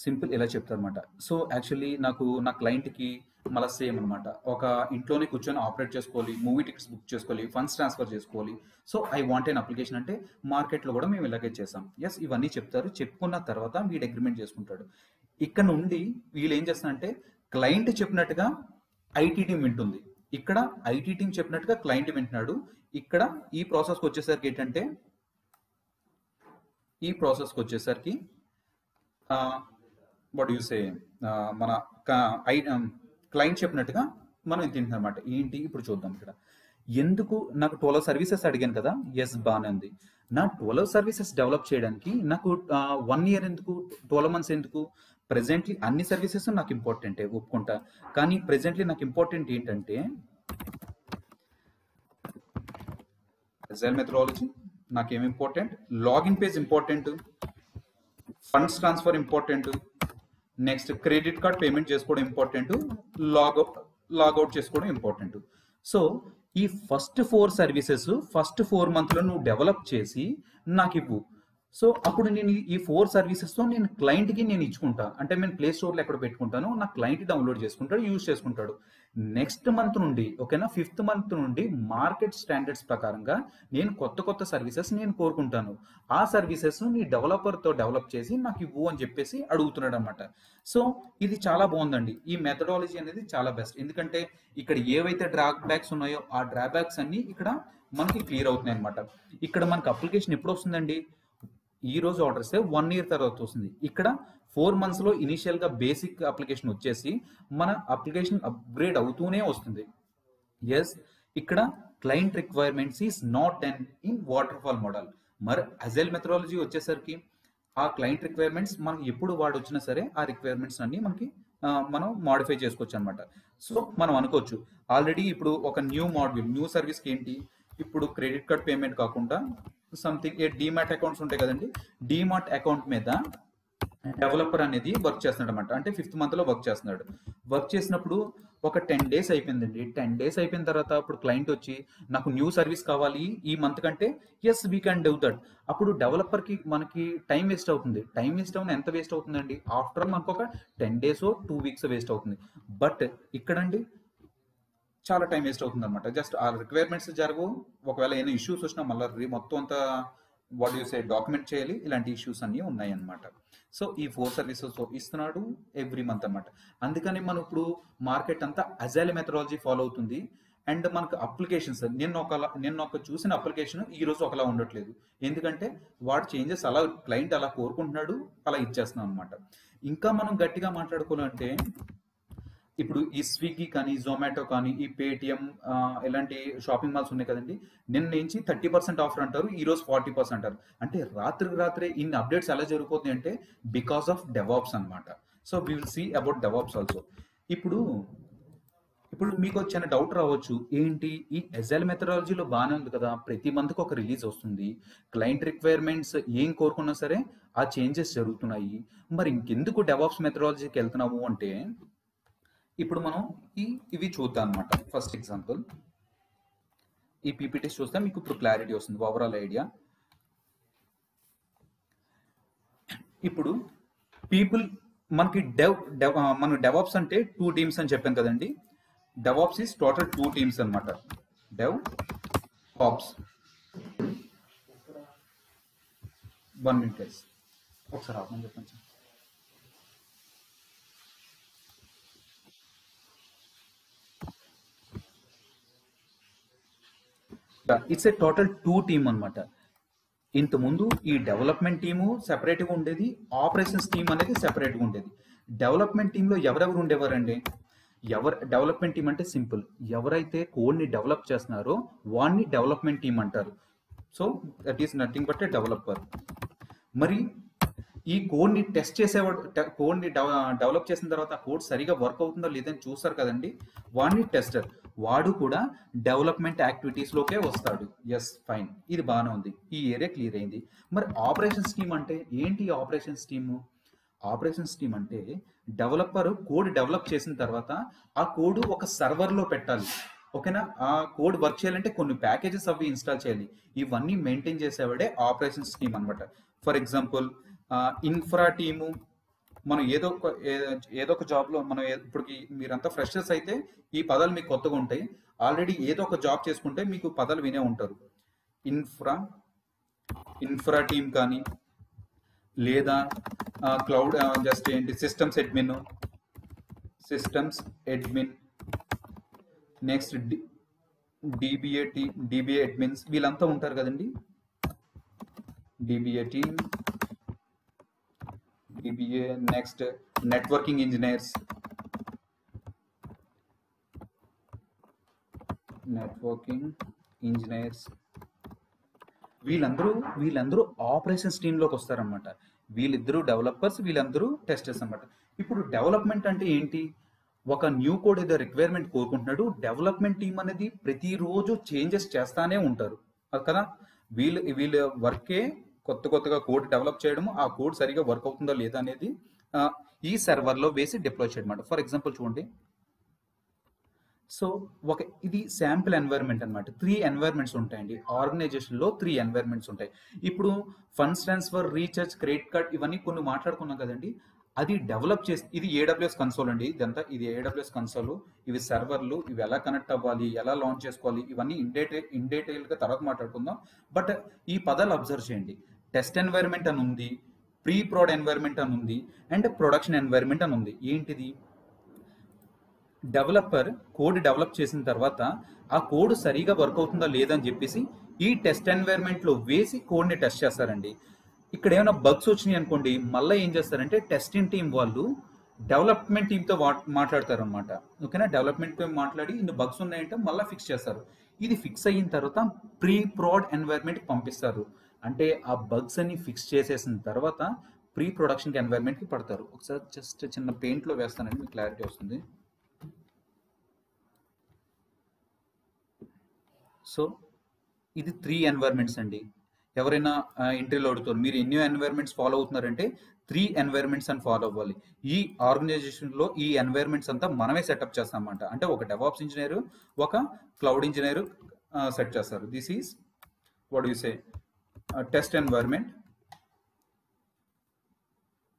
సింపుల్ ఇలా చెప్తారనమాట సో యాక్చువల్లీ నాకు నా క్లయింట్కి మళ్ళీ సేమ్ అనమాట ఒక ఇంట్లోనే కూర్చొని ఆపరేట్ చేసుకోవాలి మూవీ టికెట్స్ బుక్ చేసుకోవాలి ఫండ్స్ ట్రాన్స్ఫర్ చేసుకోవాలి. So I want an application అంటే మార్కెట్లో కూడా మేము ఇలాగే చేసాం ఎస్ ఇవన్నీ చెప్తారు. చెప్పుకున్న తర్వాత వీడు అగ్రిమెంట్ చేసుకుంటాడు. ఇక్కడ నుండి వీళ్ళు ఏం చేస్తారంటే క్లయింట్ చెప్పినట్టుగా ఐటీ టీం వింటుంది. ఇక్కడ ఐటీ టీం చెప్పినట్టుగా క్లయింట్ వింటున్నాడు. ఇక్కడ ఈ ప్రాసెస్కి వచ్చేసరికి ఏంటంటే ఈ ప్రాసెస్కి వచ్చేసరికి వాట్ యూ సే మన ఐ క్లయింట్ చెప్పినట్టుగా మనం ఇది తింటున్నాం అనమాట ఏంటి? ఇప్పుడు చూద్దాం ఇక్కడ. ఎందుకు నాకు ట్వెల్వ్ సర్వీసెస్ అడిగాను కదా? ఎస్ బాగానే ఉంది. నా ట్వెల్వ్ సర్వీసెస్ డెవలప్ చేయడానికి నాకు వన్ ఇయర్ ఎందుకు? ట్వెల్వ్ మంత్స్ ఎందుకు? ప్రెసెంట్లీ అన్ని సర్వీసెస్ నాకు ఇంపార్టెంటే ఒప్పుకుంటా. కానీ ప్రెసెంట్లీ నాకు ఇంపార్టెంట్ ఏంటంటే ఎజైల్ మెథడాలజీ నాకేం important login page important funds transfer important next credit card payment చేసుకోవడం ఇంపార్టెంట్. లాగౌట్ లాగౌట్ చేసుకోవడం ఇంపార్టెంట్. సో ఈ first four services first four మంత్లో నువ్వు డెవలప్ చేసి నాకు ఇవ్వు. సో అప్పుడు నేను ఈ ఫోర్ సర్వీసెస్తో నేను క్లయింట్కి నేను ఇచ్చుకుంటా. అంటే నేను ప్లే స్టోర్లో ఎక్కడ పెట్టుకుంటాను నా క్లయింట్ డౌన్లోడ్ చేసుకుంటాడు యూజ్ చేసుకుంటాడు. నెక్స్ట్ మంత్ నుండి ఓకేనా ఫిఫ్త్ మంత్ నుండి మార్కెట్ స్టాండర్డ్స్ ప్రకారంగా నేను కొత్త కొత్త సర్వీసెస్ నేను కోరుకుంటాను. ఆ సర్వీసెస్ నీ డెవలపర్తో డెవలప్ చేసి నాకు ఇవ్వు అని చెప్పేసి అడుగుతున్నాడు అనమాట సో ఇది చాలా బాగుందండి. ఈ మెథడాలజీ అనేది చాలా బెస్ట్ ఎందుకంటే ఇక్కడ ఏవైతే డ్రాబ్యాక్స్ ఉన్నాయో ఆ డ్రాబ్యాక్స్ అన్ని ఇక్కడ మనకి క్లియర్ అవుతున్నాయి అనమాట ఇక్కడ మనకి అప్లికేషన్ ఎప్పుడు వస్తుందండి? ఈ రోజు ఆర్డర్ ఇస్తే వన్ ఇయర్ తర్వాత వస్తుంది. ఇక్కడ ఫోర్ మంత్స్లో ఇనిషియల్గా బేసిక్ అప్లికేషన్ వచ్చేసి మన అప్లికేషన్ అప్గ్రేడ్ అవుతూనే వస్తుంది. ఎస్ ఇక్కడ client requirements is not done in waterfall model మరి అజైల్ మెథడాలజీ వచ్చేసరికి ఆ క్లయింట్ రిక్వైర్మెంట్స్ మనకి ఎప్పుడు వాడు వచ్చినా సరే ఆ రిక్వైర్మెంట్స్ అన్ని మనకి మనం మాడిఫై చేసుకోవచ్చు అనమాట సో మనం అనుకోవచ్చు ఆల్రెడీ ఇప్పుడు ఒక న్యూ మాడ్యూల్ న్యూ సర్వీస్కి ఏంటి? ఇప్పుడు క్రెడిట్ కార్డ్ పేమెంట్ కాకుండా సంథింగ్ ఏ డీమాట్ అకౌంట్స్ ఉంటాయి కదండి డీమాట్ అకౌంట్ మీద డెవలపర్ అనేది వర్క్ చేస్తున్నాడు అనమాట అంటే ఫిఫ్త్ మంత్లో వర్క్ చేస్తున్నాడు. వర్క్ చేసినప్పుడు ఒక టెన్ డేస్ అయిపోయిందండి. టెన్ డేస్ అయిపోయిన తర్వాత ఇప్పుడు క్లయింట్ వచ్చి నాకు న్యూ సర్వీస్ కావాలి ఈ మంత్ కంటే? Yes we can do that అప్పుడు డెవలపర్కి మనకి టైం వేస్ట్ అవుతుంది. టైం వేస్ట్ అవుతుంది ఎంత వేస్ట్ అవుతుందండి? ఆఫ్టర్ మనకు ఒక ten days two weeks waste అవుతుంది. బట్ ఇక్కడండి చాలా టైం వేస్ట్ అవుతుంది అనమాట జస్ట్ ఆ రిక్వైర్మెంట్స్ జరగవు ఒకవేళ ఏమైనా ఇష్యూస్ వచ్చినా మళ్ళీ మొత్తం అంతా వాట్ యూస్ డాక్యుమెంట్ చేయాలి. ఇలాంటి ఇష్యూస్ అన్నీ ఉన్నాయి అనమాట సో ఈ ఫోర్ సర్వీసెస్ ఇస్తున్నాడు ఎవ్రీ మంత్ అనమాట అందుకని మనం ఇప్పుడు మార్కెట్ అంతా అజైల్ మెథడాలజీ ఫాలో అవుతుంది. అండ్ మనకు అప్లికేషన్స్ నిన్న ఒక నిన్న ఒక చూసిన అప్లికేషన్ ఈ రోజు ఒకలా ఉండట్లేదు. ఎందుకంటే వాడు చేంజెస్ అలా క్లయింట్ అలా కోరుకుంటున్నాడు అలా ఇచ్చేస్తున్నాం అనమాట ఇంకా మనం గట్టిగా మాట్లాడుకోవాలంటే ఇప్పుడు ఈ స్విగ్గీ కానీ జొమాటో కానీ ఈ పేటిఎం ఇలాంటి షాపింగ్ మాల్స్ ఉన్నాయి కదండి. నిన్న నుంచి థర్టీ పర్సెంట్ ఆఫర్ అంటారు ఈ రోజు ఫార్టీ పర్సెంట్ అంటారు. అంటే రాత్రికి రాత్రే ఇన్ని అప్డేట్స్ ఎలా జరిగిపోతుంది అంటే బికాస్ ఆఫ్ డెవాప్స్ అనమాట so we will see about DevOps also ఇప్పుడు ఇప్పుడు మీకు వచ్చిన డౌట్ రావచ్చు ఏంటి? ఈ ఎజైల్ మెథడాలజీలో బాగానే ఉంది కదా. ప్రతి మంత్కి ఒక రిలీజ్ వస్తుంది. క్లయింట్ రిక్వైర్మెంట్స్ ఏం కోరుకున్నా సరే ఆ చేంజెస్ జరుగుతున్నాయి. మరి ఇంకెందుకు డెవాప్స్ మెథడాలజీకి వెళ్తున్నాము అంటే ఇప్పుడు మనం ఈ ఇవి చూద్దాం అనమాట ఫస్ట్ ఎగ్జాంపుల్ ఈ పీపీటీస్ చూస్తే మీకు ఇప్పుడు క్లారిటీ వస్తుంది. ఓవరాల్ ఐడియా ఇప్పుడు పీపుల్ మనకి డెవ్ డెవ్ మన డెవాప్స్ అంటే టూ టీమ్స్ అని చెప్పాను కదండి. DevOps is total two teams అనమాట డెవ్ ఆప్స్ వన్ మినిట్ ఒకసారి ఆపమని చెప్పండి it's a total two team అనమాట ఇంతకుముందు ఈ డెవలప్మెంట్ టీము సెపరేట్గా ఉండేది ఆపరేషన్స్ టీమ్ అనేది సెపరేట్గా ఉండేది. డెవలప్మెంట్ టీంలో ఎవరెవరు ఉండేవారండి? ఎవరు డెవలప్మెంట్ టీం అంటే సింపుల్ ఎవరైతే కోడ్ని డెవలప్ చేస్తున్నారో వాడిని డెవలప్మెంట్ టీం అంటారు. So that is nothing but a developer మరి ఈ కోడ్ని టెస్ట్ చేసేవాడు కోడ్ని డెవలప్ చేసిన తర్వాత ఆ కోడ్ సరిగా వర్క్ అవుతుందో లేదని చూస్తారు కదండి. వాడిని టెస్టర్ వాడు కూడా డెవలప్మెంట్ యాక్టివిటీస్ లోకే వస్తాడు. ఎస్ ఫైన్ ఇది బాగానే ఉంది. ఈ ఏరియా క్లియర్ అయింది. మరి ఆపరేషన్ స్కీమ్ అంటే ఏంటి ఆపరేషన్ స్కీమ్ ఆపరేషన్ స్కీమ్ అంటే డెవలపర్ కోడ్ డెవలప్ చేసిన తర్వాత ఆ కోడ్ ఒక సర్వర్లో పెట్టాలి. ఓకేనా? ఆ కోడ్ వర్క్ చేయాలంటే కొన్ని ప్యాకేజెస్ అవి ఇన్స్టాల్ చేయాలి. ఇవన్నీ మెయింటైన్ చేసేవాడే ఆపరేషన్ స్కీమ్ అనమాట ఫర్ ఎగ్జాంపుల్ ఇన్ఫ్రా టీము మనం ఏదో ఒక ఏదో ఒక జాబ్లో మనం ఇప్పటికి మీరంతా ఫ్రెషర్స్ అయితే ఈ పదాలు మీకు కొత్తగా ఉంటాయి. ఆల్రెడీ ఏదో ఒక జాబ్ చేసుకుంటే మీకు పదాలు వినే ఉంటారు. ఇన్ఫ్రా ఇన్ఫ్రా టీమ్ కానీ లేదా క్లౌడ్ జస్ట్ ఏంటి systems admin systems admin next DBA tea DBA admins వీళ్ళంతా ఉంటారు కదండి. DBA team DBA next networking engineers networking engineers వీళ్ళందరూ వీళ్ళందరూ ఆపరేషన్స్ టీంలోకి వస్తారనమాట వీళ్ళిద్దరూ డెవలపర్స్ వీళ్ళందరూ టెస్టర్స్ అన్నమాట. ఇప్పుడు డెవలప్మెంట్ అంటే ఏంటి? ఒక న్యూ కోడ్ ఏదో రిక్వైర్మెంట్ కోరుకుంటున్నాడు డెవలప్మెంట్ టీం అనేది ప్రతిరోజు చేంజెస్ చేస్తానే ఉంటారు. కదా? వీళ్ళు వీళ్ళ వర్కే కొత్త కొత్తగా కోడ్ డెవలప్ చేయడం ఆ కోడ్ సరిగా వర్క్ అవుతుందో లేదా అనేది ఈ సర్వర్లో వేసి డిప్లాయ్ చేయడం ఫర్ ఎగ్జాంపుల్ చూడండి. సో ఒక ఇది శాంపుల్ ఎన్వైర్న్మెంట్ అనమాట త్రీ ఎన్వైర్న్మెంట్స్ ఉంటాయండి. ఆర్గనైజేషన్లో త్రీ ఎన్వైర్న్మెంట్స్ ఉంటాయి. ఇప్పుడు funds transfer recharge credit card ఇవన్నీ కొన్ని మాట్లాడుకున్నాం కదండి. అది డెవలప్ చేసి ఇది ఏడబ్ల్యూఎస్ కన్సోల్ అండి. ఇదంతా ఇది ఏడబ్ల్యూఎస్ కన్సోల్ ఇవి సర్వర్లు ఇవి ఎలా కనెక్ట్ అవ్వాలి ఎలా లాంచ్ చేసుకోవాలి ఇవన్నీ ఇన్ డీటెయిల్ ఇన్ డీటెయిల్గా తర్వాత మాట్లాడుకుందాం. బట్ ఈ పదాలు అబ్జర్వ్ చేయండి. టెస్ట్ ఎన్వైర్మెంట్ అని ఉంది ప్రీ ప్రోడ్ ఎన్వైర్మెంట్ అని ఉంది అండ్ ప్రొడక్షన్ ఎన్వైర్మెంట్ అని ఉంది. ఏంటిది? డెవలపర్ కోడ్ డెవలప్ చేసిన తర్వాత ఆ కోడ్ సరిగా వర్క్ అవుతుందా లేదని చెప్పేసి ఈ టెస్ట్ ఎన్వైర్మెంట్లో వేసి కోడ్ని టెస్ట్ చేస్తారండి. ఇక్కడ ఏమైనా బగ్స్ వచ్చినాయి అనుకోండి మళ్ళీ ఏం చేస్తారంటే టెస్టింగ్ టీం వాళ్ళు డెవలప్మెంట్ టీంతో మాట్లాడతారు అనమాట ఓకేనా? డెవలప్మెంట్తో మాట్లాడి ఇన్ని బగ్స్ ఉన్నాయంటే మళ్ళీ ఫిక్స్ చేస్తారు. ఇది ఫిక్స్ అయిన తర్వాత ప్రీ ప్రోడ్ ఎన్వైర్మెంట్ పంపిస్తారు. అంటే ఆ బగ్స్ అన్ని ఫిక్స్ చేసేసిన తర్వాత ప్రీ ప్రొడక్షన్ ఎన్వైర్న్మెంట్కి పడతారు. ఒకసారి జస్ట్ చిన్న పెయింట్లో వేస్తానండి మీకు క్లారిటీ వస్తుంది. సో ఇది త్రీ ఎన్వైర్న్మెంట్స్ అండి. ఎవరైనా ఇంటర్వ్యూలో అడుగుతారు మీరు ఎన్ని ఎన్వైర్న్మెంట్స్ ఫాలో అవుతున్నారంటే త్రీ ఎన్వైర్న్మెంట్స్ అని ఫాలో అవ్వాలి. ఈ ఆర్గనైజేషన్లో ఈ ఎన్వైర్న్మెంట్స్ అంతా మనమే సెటప్ చేస్తామంట. అంటే ఒక డెవాప్స్ ఇంజనీర్ ఒక క్లౌడ్ ఇంజనీర్ సెట్ చేస్తారు. This is what you say test environment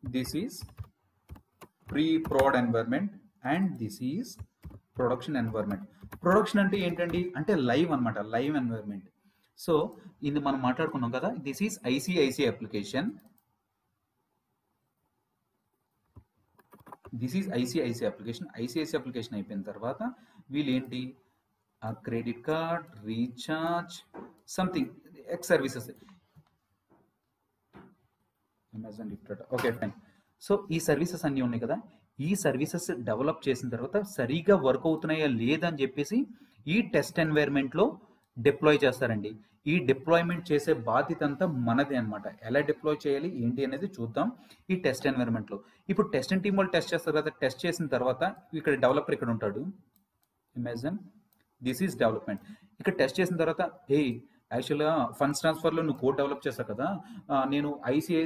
this is pre prod environment and this is production environment production అంటే ఏంటండి? అంటే లైవ్ అన్నమాట లైవ్ ఎన్వైర్మెంట్ సో ఇది మనం మాట్లాడుకున్నాం కదా this is ICICI application this is ICICI application ICICI application అయిపోయిన తర్వాత వీళ్ళు ఏంటి credit card recharge something x services Amazon gift okay fine so ఈ సర్వీసెస్ అన్నీ ఉన్నాయి కదా. ఈ సర్వీసెస్ డెవలప్ చేసిన తర్వాత సరిగా వర్క్ అవుతున్నాయా లేదని చెప్పేసి ఈ టెస్ట్ ఎన్వైర్న్మెంట్లో డిప్లాయ్ చేస్తారండి. ఈ డిప్లాయ్మెంట్ చేసే బాధ్యత అంతా మనదే అనమాట ఎలా డిప్లాయ్ చేయాలి ఏంటి అనేది చూద్దాం ఈ టెస్ట్ ఎన్వైర్న్మెంట్లో ఇప్పుడు టెస్టింగ్ టీమ్ వాళ్ళు టెస్ట్ చేస్తారు కదా టెస్ట్ చేసిన తర్వాత ఇక్కడ డెవలపర్ ఇక్కడ ఉంటాడు. అమెజాన్ దిస్ ఈజ్ డెవలప్మెంట్ ఇక్కడ టెస్ట్ చేసిన తర్వాత ఏ యాక్చువల్గా ఫండ్స్ ట్రాన్స్ఫర్లో నువ్వు కోడ్ డెవలప్ చేస్తావు కదా నేను ఐసీఐ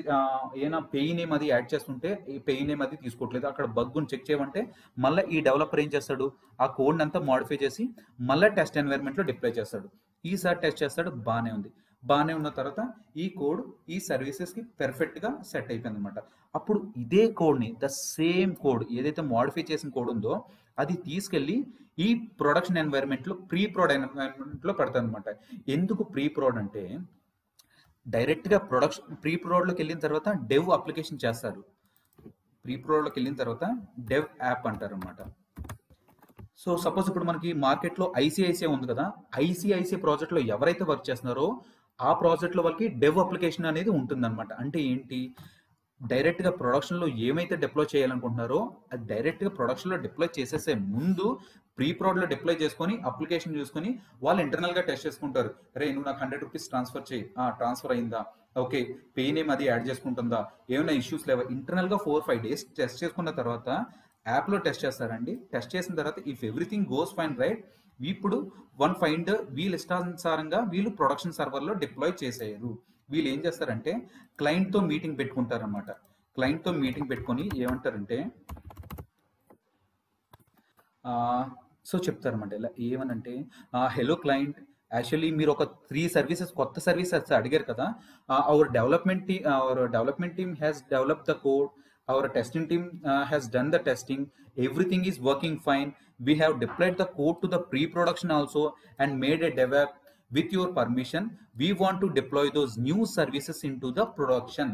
ఏమైనా పెయి నేమ్ అది యాడ్ చేస్తుంటే ఈ పెయి నేమ్ అది తీసుకోవట్లేదు. అక్కడ బగ్గును చెక్ చేయమంటే మళ్ళీ ఈ డెవలపర్ ఏం చేస్తాడు? ఆ కోడ్ని అంతా మాడిఫై చేసి మళ్ళీ టెస్ట్ ఎన్వైర్న్మెంట్లో డిప్లై చేస్తాడు. ఈసారి టెస్ట్ చేస్తాడు బాగానే ఉంది. బాగానే ఉన్న తర్వాత ఈ కోడ్ ఈ సర్వీసెస్కి పెర్ఫెక్ట్గా సెట్ అయిపోయింది అనమాట అప్పుడు ఇదే కోడ్ని ద సేమ్ కోడ్ ఏదైతే మాడిఫై చేసిన కోడ్ ఉందో అది తీసుకెళ్ళి ఈ ప్రొడక్షన్ ఎన్వైర్న్మెంట్లో ప్రీ ప్రోడ్ ఎన్వైర్న్మెంట్లో పెడతాను అనమాట ఎందుకు ప్రీ ప్రోడ్ అంటే డైరెక్ట్గా ప్రొడక్షన్ ప్రీ ప్రోడ్లోకి వెళ్ళిన తర్వాత డెవ్ అప్లికేషన్ చేస్తారు. ప్రీ ప్రోడ్లోకి వెళ్ళిన తర్వాత డెవ్ యాప్ అంటారు అనమాట సో సపోజ్ ఇప్పుడు మనకి మార్కెట్లో ఐసిఐసిఐ ఉంది కదా ఐసిఐసిఐ ప్రాజెక్ట్లో ఎవరైతే వర్క్ చేస్తున్నారో ఆ ప్రాజెక్ట్లో వాళ్ళకి డెవ్ అప్లికేషన్ అనేది ఉంటుందన్నమాట. అంటే ఏంటి? డైరెక్ట్గా ప్రొడక్షన్లో ఏమైతే డిప్లాయ్ చేయాలనుకుంటున్నారో అది డైరెక్ట్గా ప్రొడక్షన్లో డిప్లాయ్ చేసేసే ముందు ప్రీ ప్రోడ్లో డిప్లాయ్ చేసుకొని అప్లికేషన్ చూసుకొని వాళ్ళు ఇంటర్నల్గా టెస్ట్ చేసుకుంటారు. రే నువ్వు నాకు హండ్రెడ్ రూపీస్ ట్రాన్స్ఫర్ చేయి. ట్రాన్స్ఫర్ అయిందా? ఓకే పెయిన్ ఏం అది యాడ్ చేసుకుంటుందా? ఏమైనా ఇష్యూస్ లేవా? ఇంటర్నల్గా ఫోర్ ఫైవ్ డేస్ టెస్ట్ చేసుకున్న తర్వాత యాప్లో టెస్ట్ చేస్తారండి. టెస్ట్ చేసిన తర్వాత if everything goes fine right? ఇప్పుడు వన్ ఫైండ్ వీళ్ళ ఇష్టానుసారంగా వీళ్ళు ప్రొడక్షన్ సర్వర్లో డిప్లాయ్ చేసేయరు. వీళ్ళు ఏం చేస్తారంటే క్లయింట్తో మీటింగ్ పెట్టుకుంటారనమాట క్లయింట్తో మీటింగ్ పెట్టుకొని ఏమంటారంటే సో చెప్తారన్నమాట ఇలా ఏమనంటే హలో క్లయింట్ యాక్చువల్లీ మీరు ఒక త్రీ సర్వీసెస్ కొత్త సర్వీసెస్ అడిగారు కదా our development tea our development team has develop the code our testing team has done the testing everything is working fine we have deployed the code to the pre production also and made a develop with your permission we want to deploy those new services in to the production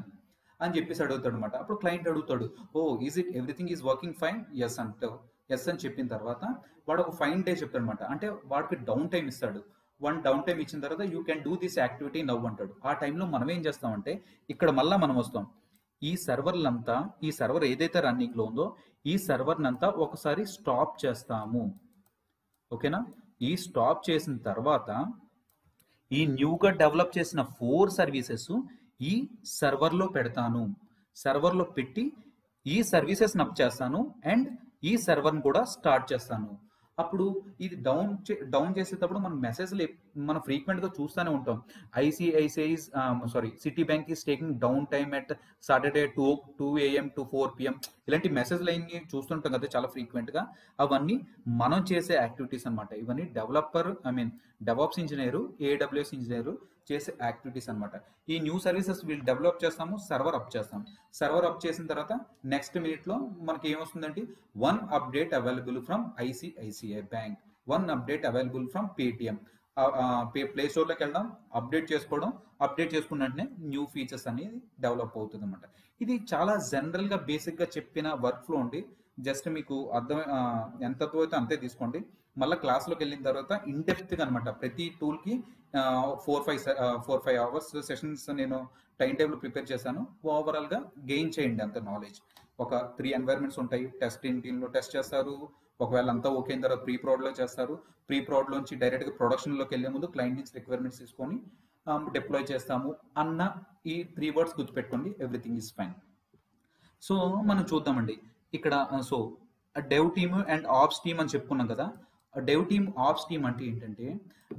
అని చెప్పేసి అడుగుతాడు అనమాట అప్పుడు క్లయింట్ అడుగుతాడు ఓ is it everything is working fine yes అంటావు ఎస్ అని చెప్పిన తర్వాత వాడు ఒక ఫైన్ డే చెప్తాడు అనమాట అంటే వాడికి డౌన్ టైం ఇస్తాడు. వన్ డౌన్ టైం ఇచ్చిన తర్వాత you can do this activity నవ్వు అంటాడు. ఆ టైంలో మనం ఏం చేస్తామంటే ఇక్కడ మళ్ళీ మనం వస్తాం. ఈ సర్వర్లంతా ఈ సర్వర్ ఏదైతే రన్నింగ్లో ఉందో ఈ సర్వర్నంతా ఒకసారి స్టాప్ చేస్తాము. ఓకేనా? ఈ స్టాప్ చేసిన తర్వాత ఈ న్యూగా డెవలప్ చేసిన ఫోర్ సర్వీసెస్ ఈ సర్వర్లో పెడతాను. సర్వర్లో పెట్టి ఈ సర్వీసెస్ నప్ చేస్తాను అండ్ ఈ సర్వర్ని కూడా స్టార్ట్ చేస్తాను. అప్పుడు ఇది డౌన్ డౌన్ చేసేటప్పుడు మనం మెసేజ్లు మనం ఫ్రీక్వెంట్గా చూస్తూనే ఉంటాం. ICICI sorry Citi bank is taking down time at Saturday two two AM to four PM ఇలాంటి మెసేజ్లు అన్ని చూస్తుంటాం కదా చాలా ఫ్రీక్వెంట్గా అవన్నీ మనం చేసే యాక్టివిటీస్ అన్నమాట. ఇవన్నీ developer I mean develops engineer AWS engineer చేసే యాక్టివిటీస్ అన్నమాట. ఈ న్యూ సర్వీసెస్ వీళ్ళు డెవలప్ చేస్తాము సర్వర్ అప్ చేస్తాం. సర్వర్ అప్ చేసిన తర్వాత నెక్స్ట్ మినిట్లో మనకి ఏమొస్తుందంటే one update available from ICICI bank. One update available from Paytm. Play స్టోర్లోకి వెళ్ళడం అప్డేట్ చేసుకోవడం అప్డేట్ చేసుకున్న వెంటనే న్యూ ఫీచర్స్ అనేది డెవలప్ అవుతుంది అనమాట ఇది చాలా జనరల్గా బేసిక్గా చెప్పిన వర్క్ ఫ్లో ఉండి జస్ట్ మీకు అర్థం ఎంత అయితే అంతే తీసుకోండి. మళ్ళీ క్లాస్లోకి వెళ్ళిన తర్వాత ఇన్డెప్త్గా అనమాట ప్రతి టూల్కి four five four five hours sessions నేను టైం టేబుల్ ప్రిపేర్ చేశాను ఓవరాల్గా గెయిన్ చేయండి అంత నాలెడ్జ్ ఒక త్రీ ఎన్వైర్మెంట్స్ ఉంటాయి. టెస్ట్ టీంలో టెస్ట్ చేస్తారు. ఒకవేళ అంతా ఓకే అయిన తర్వాత ప్రీ ప్రౌడ్లో చేస్తారు. ప్రీ ప్రౌడ్లోంచి డైరెక్ట్గా ప్రొడక్షన్లోకి వెళ్ళే ముందు క్లయింట్ నుంచి రిక్వైర్మెంట్స్ తీసుకొని డిప్లాయ్ చేస్తాము అన్న ఈ త్రీ వర్డ్స్ గుర్తుపెట్టుకోండి. ఎవ్రీథింగ్ ఈజ్ ఫైన్ సో మనం చూద్దామండి. ఇక్కడ so dev team and ops team అని చెప్పుకున్నాం కదా. డెవ్ టీమ్ ఆప్స్ టీమ్ అంటే ఏంటంటే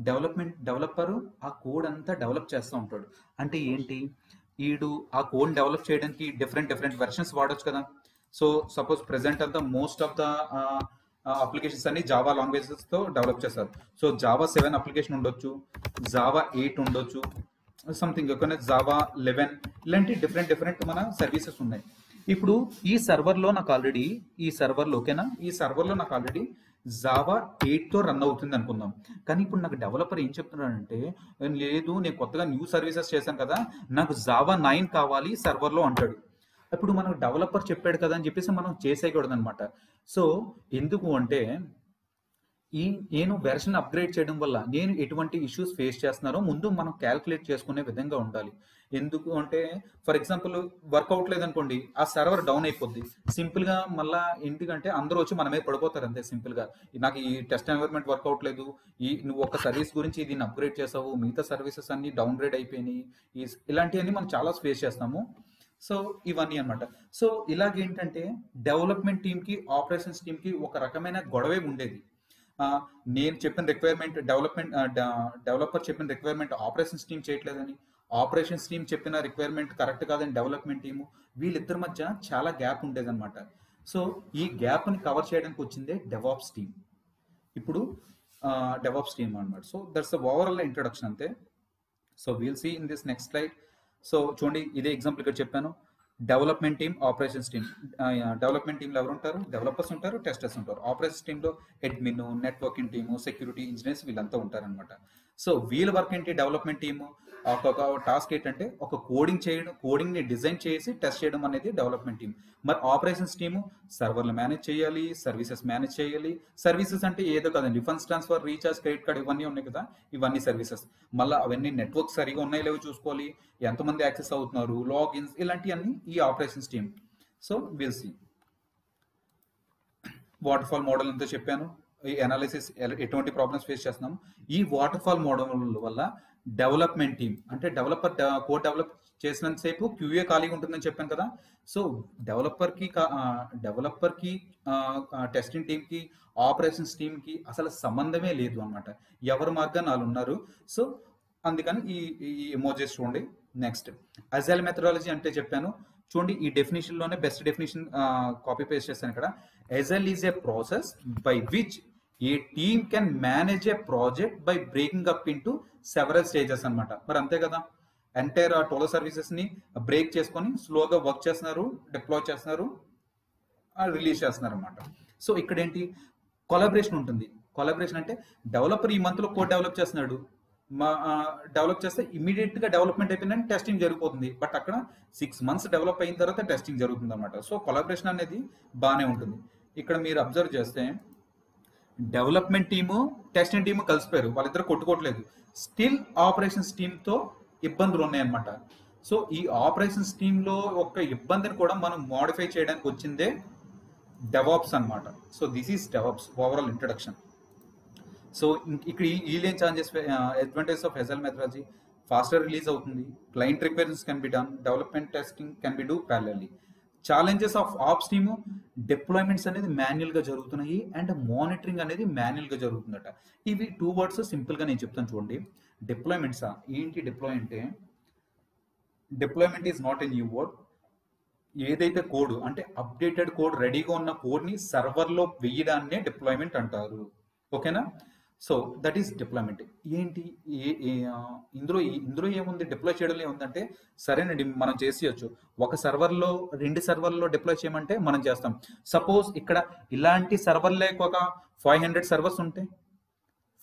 డెవలప్మెంట్ డెవలపర్ ఆ కోడ్ అంతా డెవలప్ చేస్తూ ఉంటాడు. అంటే ఏంటి? ఈడు ఆ కోడ్ డెవలప్ చేయడానికి డిఫరెంట్ డిఫరెంట్ వెర్షన్స్ వాడొచ్చు కదా. సో సపోజ్ ప్రెసెంట్ అంతా మోస్ట్ ఆఫ్ ద అప్లికేషన్స్ అన్ని జావా లాంగ్వేజెస్తో డెవలప్ చేస్తారు. సో జావా సెవెన్ అప్లికేషన్ ఉండొచ్చు. జావా ఎయిట్ ఉండొచ్చు. సంథింగ్ కొన్ని జావా లెవెన్ ఇలాంటి డిఫరెంట్ డిఫరెంట్ మన సర్వీసెస్ ఉన్నాయి. ఇప్పుడు ఈ సర్వర్లో నాకు ఆల్రెడీ ఈ సర్వర్లో ఓకేనా? ఈ సర్వర్లో నాకు ఆల్రెడీ జావా ఎయిట్తో రన్ అవుతుంది అనుకుందాం. కానీ ఇప్పుడు నాకు డెవలపర్ ఏం చెప్తున్నాడంటే లేదు నేను కొత్తగా న్యూ సర్వీసెస్ చేశాను కదా నాకు జావా నైన్ కావాలి సర్వర్లో అంటాడు. అప్పుడు మనకు డెవలపర్ చెప్పాడు కదా అని చెప్పేసి మనం చేసేయకూడదు అనమాట సో ఎందుకు అంటే ఈ నేను వెర్షన్ అప్గ్రేడ్ చేయడం వల్ల నేను ఎటువంటి ఇష్యూస్ ఫేస్ చేస్తున్నారో ముందు మనం క్యాల్కులేట్ చేసుకునే విధంగా ఉండాలి. ఎందుకు అంటే ఫర్ ఎగ్జాంపుల్ వర్కౌట్ లేదనుకోండి ఆ సర్వర్ డౌన్ అయిపోద్ది. సింపుల్గా మళ్ళా ఎందుకంటే అందరూ వచ్చి మనమే పడిపోతారు అంతే సింపుల్గా. నాకు ఈ టెస్ట్ ఎన్వైర్మెంట్ వర్కౌట్ లేదు. ఈ నువ్వు ఒక సర్వీస్ గురించి దీన్ని అప్గ్రేడ్ చేసావు మిగతా సర్వీసెస్ అన్ని డౌన్ గ్రేడ్ అయిపోయినాయి. ఈ ఇలాంటివన్నీ మనం చాలా ఫేస్ చేస్తాము. సో ఇవన్నీ అన్నమాట. సో ఇలాగేంటంటే డెవలప్మెంట్ టీమ్కి ఆపరేషన్స్ టీమ్కి ఒక రకమైన గొడవే ఉండేది. నేను చెప్పిన రిక్వైర్మెంట్ డెవలప్మెంట్ డెవలపర్ చెప్పిన రిక్వైర్మెంట్ ఆపరేషన్స్ టీమ్ చేయట్లేదని ఆపరేషన్స్ టీమ్ చెప్పిన రిక్వైర్మెంట్ కరెక్ట్ కాదని డెవలప్మెంట్ టీము వీళ్ళిద్దరి మధ్య చాలా గ్యాప్ ఉండేదన్నమాట. సో ఈ గ్యాప్ని కవర్ చేయడానికి వచ్చిందే డెవాప్స్ టీమ్ ఇప్పుడు డెవాప్స్ టీమ్ అన్నమాట. సో దట్స్ ఓవరాల్ ఇంట్రొడక్షన్ అంతే. So we'll see in this next slide so చూడండి ఇదే ఎగ్జాంపుల్ ఇక్కడ చెప్పాను. Development team operations team development టీంలో ఎవరు ఉంటారు? డెవలపర్స్ ఉంటారు టెస్టర్స్ ఉంటారు. ఆపరేషన్స్ టీంలో admin networking team security engineers వీళ్ళంతా ఉంటారనమాట సో వీళ్ళ వర్క్ ఏంటి? Development team. ఒక్కొక్క టాస్క్ ఏంటంటే ఒక కోడింగ్ చేయడం కోడింగ్ని డిజైన్ చేసి టెస్ట్ చేయడం అనేది డెవలప్మెంట్ టీమ్. మరి ఆపరేషన్స్ టీము సర్వర్లు మేనేజ్ చేయాలి సర్వీసెస్ మేనేజ్ చేయాలి. సర్వీసెస్ అంటే ఏదో కదండి. Funds transfer recharge credit card ఇవన్నీ ఉన్నాయి కదా. ఇవన్నీ సర్వీసెస్. మళ్ళీ అవన్నీ నెట్వర్క్ సరిగా ఉన్నాయి లేవో చూసుకోవాలి. ఎంతమంది యాక్సెస్ అవుతున్నారు? లాగిన్స్ ఇలాంటివన్నీ ఈ operations team. So will see waterfall model అంతా చెప్పాను. ఈ అనాలిసిస్ ఎటువంటి ప్రాబ్లమ్స్ ఫేస్ చేస్తున్నాం? ఈ వాటర్ ఫాల్ మోడల్ వల్ల డెవలప్మెంట్ టీమ్ అంటే డెవలపర్ కో డెవలప్ చేసినంత సేపు క్యూఏ ఖాళీగా ఉంటుందని చెప్పాను కదా. సో డెవలపర్కి టెస్టింగ్ టీంకి ఆపరేషన్స్ టీంకి అసలు సంబంధమే లేదు అన్నమాట. ఎవరి మార్గాన్ని వాళ్ళు ఉన్నారు? సో అందుకని ఈ ఈ ఎమోజెస్ చూడండి. నెక్స్ట్ అజైల్ మెథడాలజీ అంటే చెప్పాను. చూడండి ఈ డెఫినేషన్లోనే బెస్ట్ డెఫినేషన్ కాపీ పేస్ట్ చేస్తాను ఇక్కడ. Agile is a process by which a team can manage a project by breaking up into several stages అనమాట మరి అంతే కదా? ఎంటైర్ ఆ టోలో సర్వీసెస్ని బ్రేక్ చేసుకొని స్లోగా వర్క్ చేస్తున్నారు డిప్లాయ్ చేస్తున్నారు రిలీజ్ చేస్తున్నారు అనమాట సో ఇక్కడ ఏంటి కొలాబరేషన్ ఉంటుంది. కొలాబరేషన్ అంటే డెవలపర్ ఈ మంత్లో కోడ్ డెవలప్ చేస్తున్నాడు. మా డెవలప్ చేస్తే ఇమీడియట్గా డెవలప్మెంట్ అయిపోయిందని టెస్టింగ్ జరిగిపోతుంది. బట్ అక్కడ సిక్స్ మంత్స్ డెవలప్ అయిన తర్వాత టెస్టింగ్ జరుగుతుంది అనమాట సో కొలాబరేషన్ అనేది బాగానే ఉంటుంది. ఇక్కడ మీరు అబ్జర్వ్ చేస్తే డెవలప్మెంట్ టీము టెస్టింగ్ టీము కలిసిపోయారు. వాళ్ళిద్దరు కొట్టుకోవట్లేదు. స్టిల్ ఆపరేషన్స్ టీంతో ఇబ్బందులు ఉన్నాయన్నమాట. సో ఈ ఆపరేషన్స్ టీంలో ఒక ఇబ్బందిని కూడా మనం మోడిఫై చేయడానికి వచ్చిందే డెవాప్స్ అనమాట so this is DevOps overall introduction so ఇక్కడ వీళ్ళు ఏం advantage of agile methodology faster release అవుతుంది client requirements can be done development testing can be do parallelly challenges of ops team deployments అనేది మాన్యువల్గా జరుగుతున్నాయి అండ్ మానిటరింగ్ అనేది మాన్యువల్గా జరుగుతుందట. ఇవి టూ వర్డ్స్ సింపుల్గా నేను చెప్తాను చూడండి. డిప్లాయ్మెంట్స్ ఏంటి డిప్లాయ్ అంటే? Deployment is not a new word ఏదైతే కోడ్ అంటే అప్డేటెడ్ కోడ్ రెడీగా ఉన్న కోడ్ని సర్వర్లో డిప్లాయ్మెంట్ అంటారు. ఓకేనా సో దట్ ఈస్ డిప్లాయ్మెంట్ ఏంటి? ఇందులో ఇందులో ఏముంది? డిప్లాయ్ చేయడం ఏముందంటే సరేనండి మనం చేసేయచ్చు. ఒక సర్వర్లో రెండు సర్వర్లో డిప్లాయ్ చేయమంటే మనం చేస్తాం. సపోజ్ ఇక్కడ ఇలాంటి సర్వర్ లేక ఒక ఫైవ్ హండ్రెడ్ సర్వర్స్ ఉంటాయి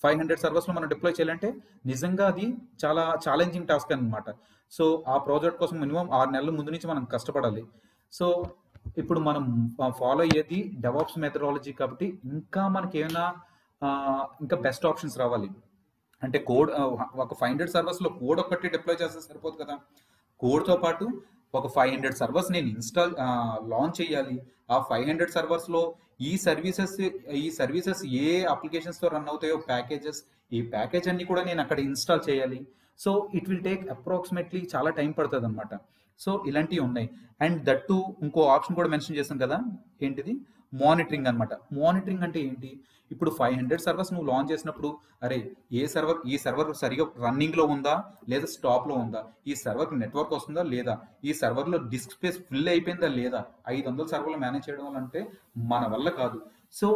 ఫైవ్ హండ్రెడ్ సర్వర్స్లో మనం డిప్లాయ్ చేయాలంటే నిజంగా అది చాలా ఛాలెంజింగ్ టాస్క్ అనమాట సో ఆ ప్రాజెక్ట్ కోసం మినిమం ఆరు నెలల ముందు నుంచి మనం కష్టపడాలి. సో ఇప్పుడు మనం ఫాలో అయ్యేది డెవాప్స్ మెథడాలజీ కాబట్టి ఇంకా మనకి ఏమైనా ఇంకా బెస్ట్ ఆప్షన్స్ రావాలి. అంటే కోడ్ ఒక ఫైవ్ హండ్రెడ్ సర్వర్స్లో కోడ్ ఒక్కటి డిప్లాయ్ చేస్తే సరిపోదు కదా. కోడ్తో పాటు ఒక ఫైవ్ హండ్రెడ్ సర్వర్స్ నేను ఇన్స్టాల్ లాంచ్ చేయాలి. ఆ ఫైవ్ హండ్రెడ్ సర్వర్స్లో ఈ సర్వీసెస్ ఈ సర్వీసెస్ ఏ అప్లికేషన్స్తో రన్ అవుతాయో ప్యాకేజెస్ ఈ ప్యాకేజ్ అన్ని కూడా నేను అక్కడ ఇన్స్టాల్ చేయాలి. So it will take approximately చాలా టైం పడుతుంది అనమాట సో ఇలాంటివి ఉన్నాయి. అండ్ దట్ టు ఇంకో ఆప్షన్ కూడా మెన్షన్ చేసాం కదా. ఏంటిది? మానిటరింగ్ అన్నమాట. మానిటరింగ్ అంటే ఏంటి? ఇప్పుడు ఫైవ్ హండ్రెడ్ సర్వర్స్ నువ్వు లాంచ్ చేసినప్పుడు అరే ఏ సర్వర్ ఈ సర్వర్ సరిగా రన్నింగ్లో ఉందా? లేదా స్టాప్లో ఉందా? ఈ సర్వర్ నెట్వర్క్ వస్తుందా? లేదా? ఈ సర్వర్లో డిస్క్ స్పేస్ ఫుల్ అయిపోయిందా? లేదా? ఐదు వందల సర్వర్లు మేనేజ్ చేయడం వల్ల అంటే మన వల్ల కాదు. సో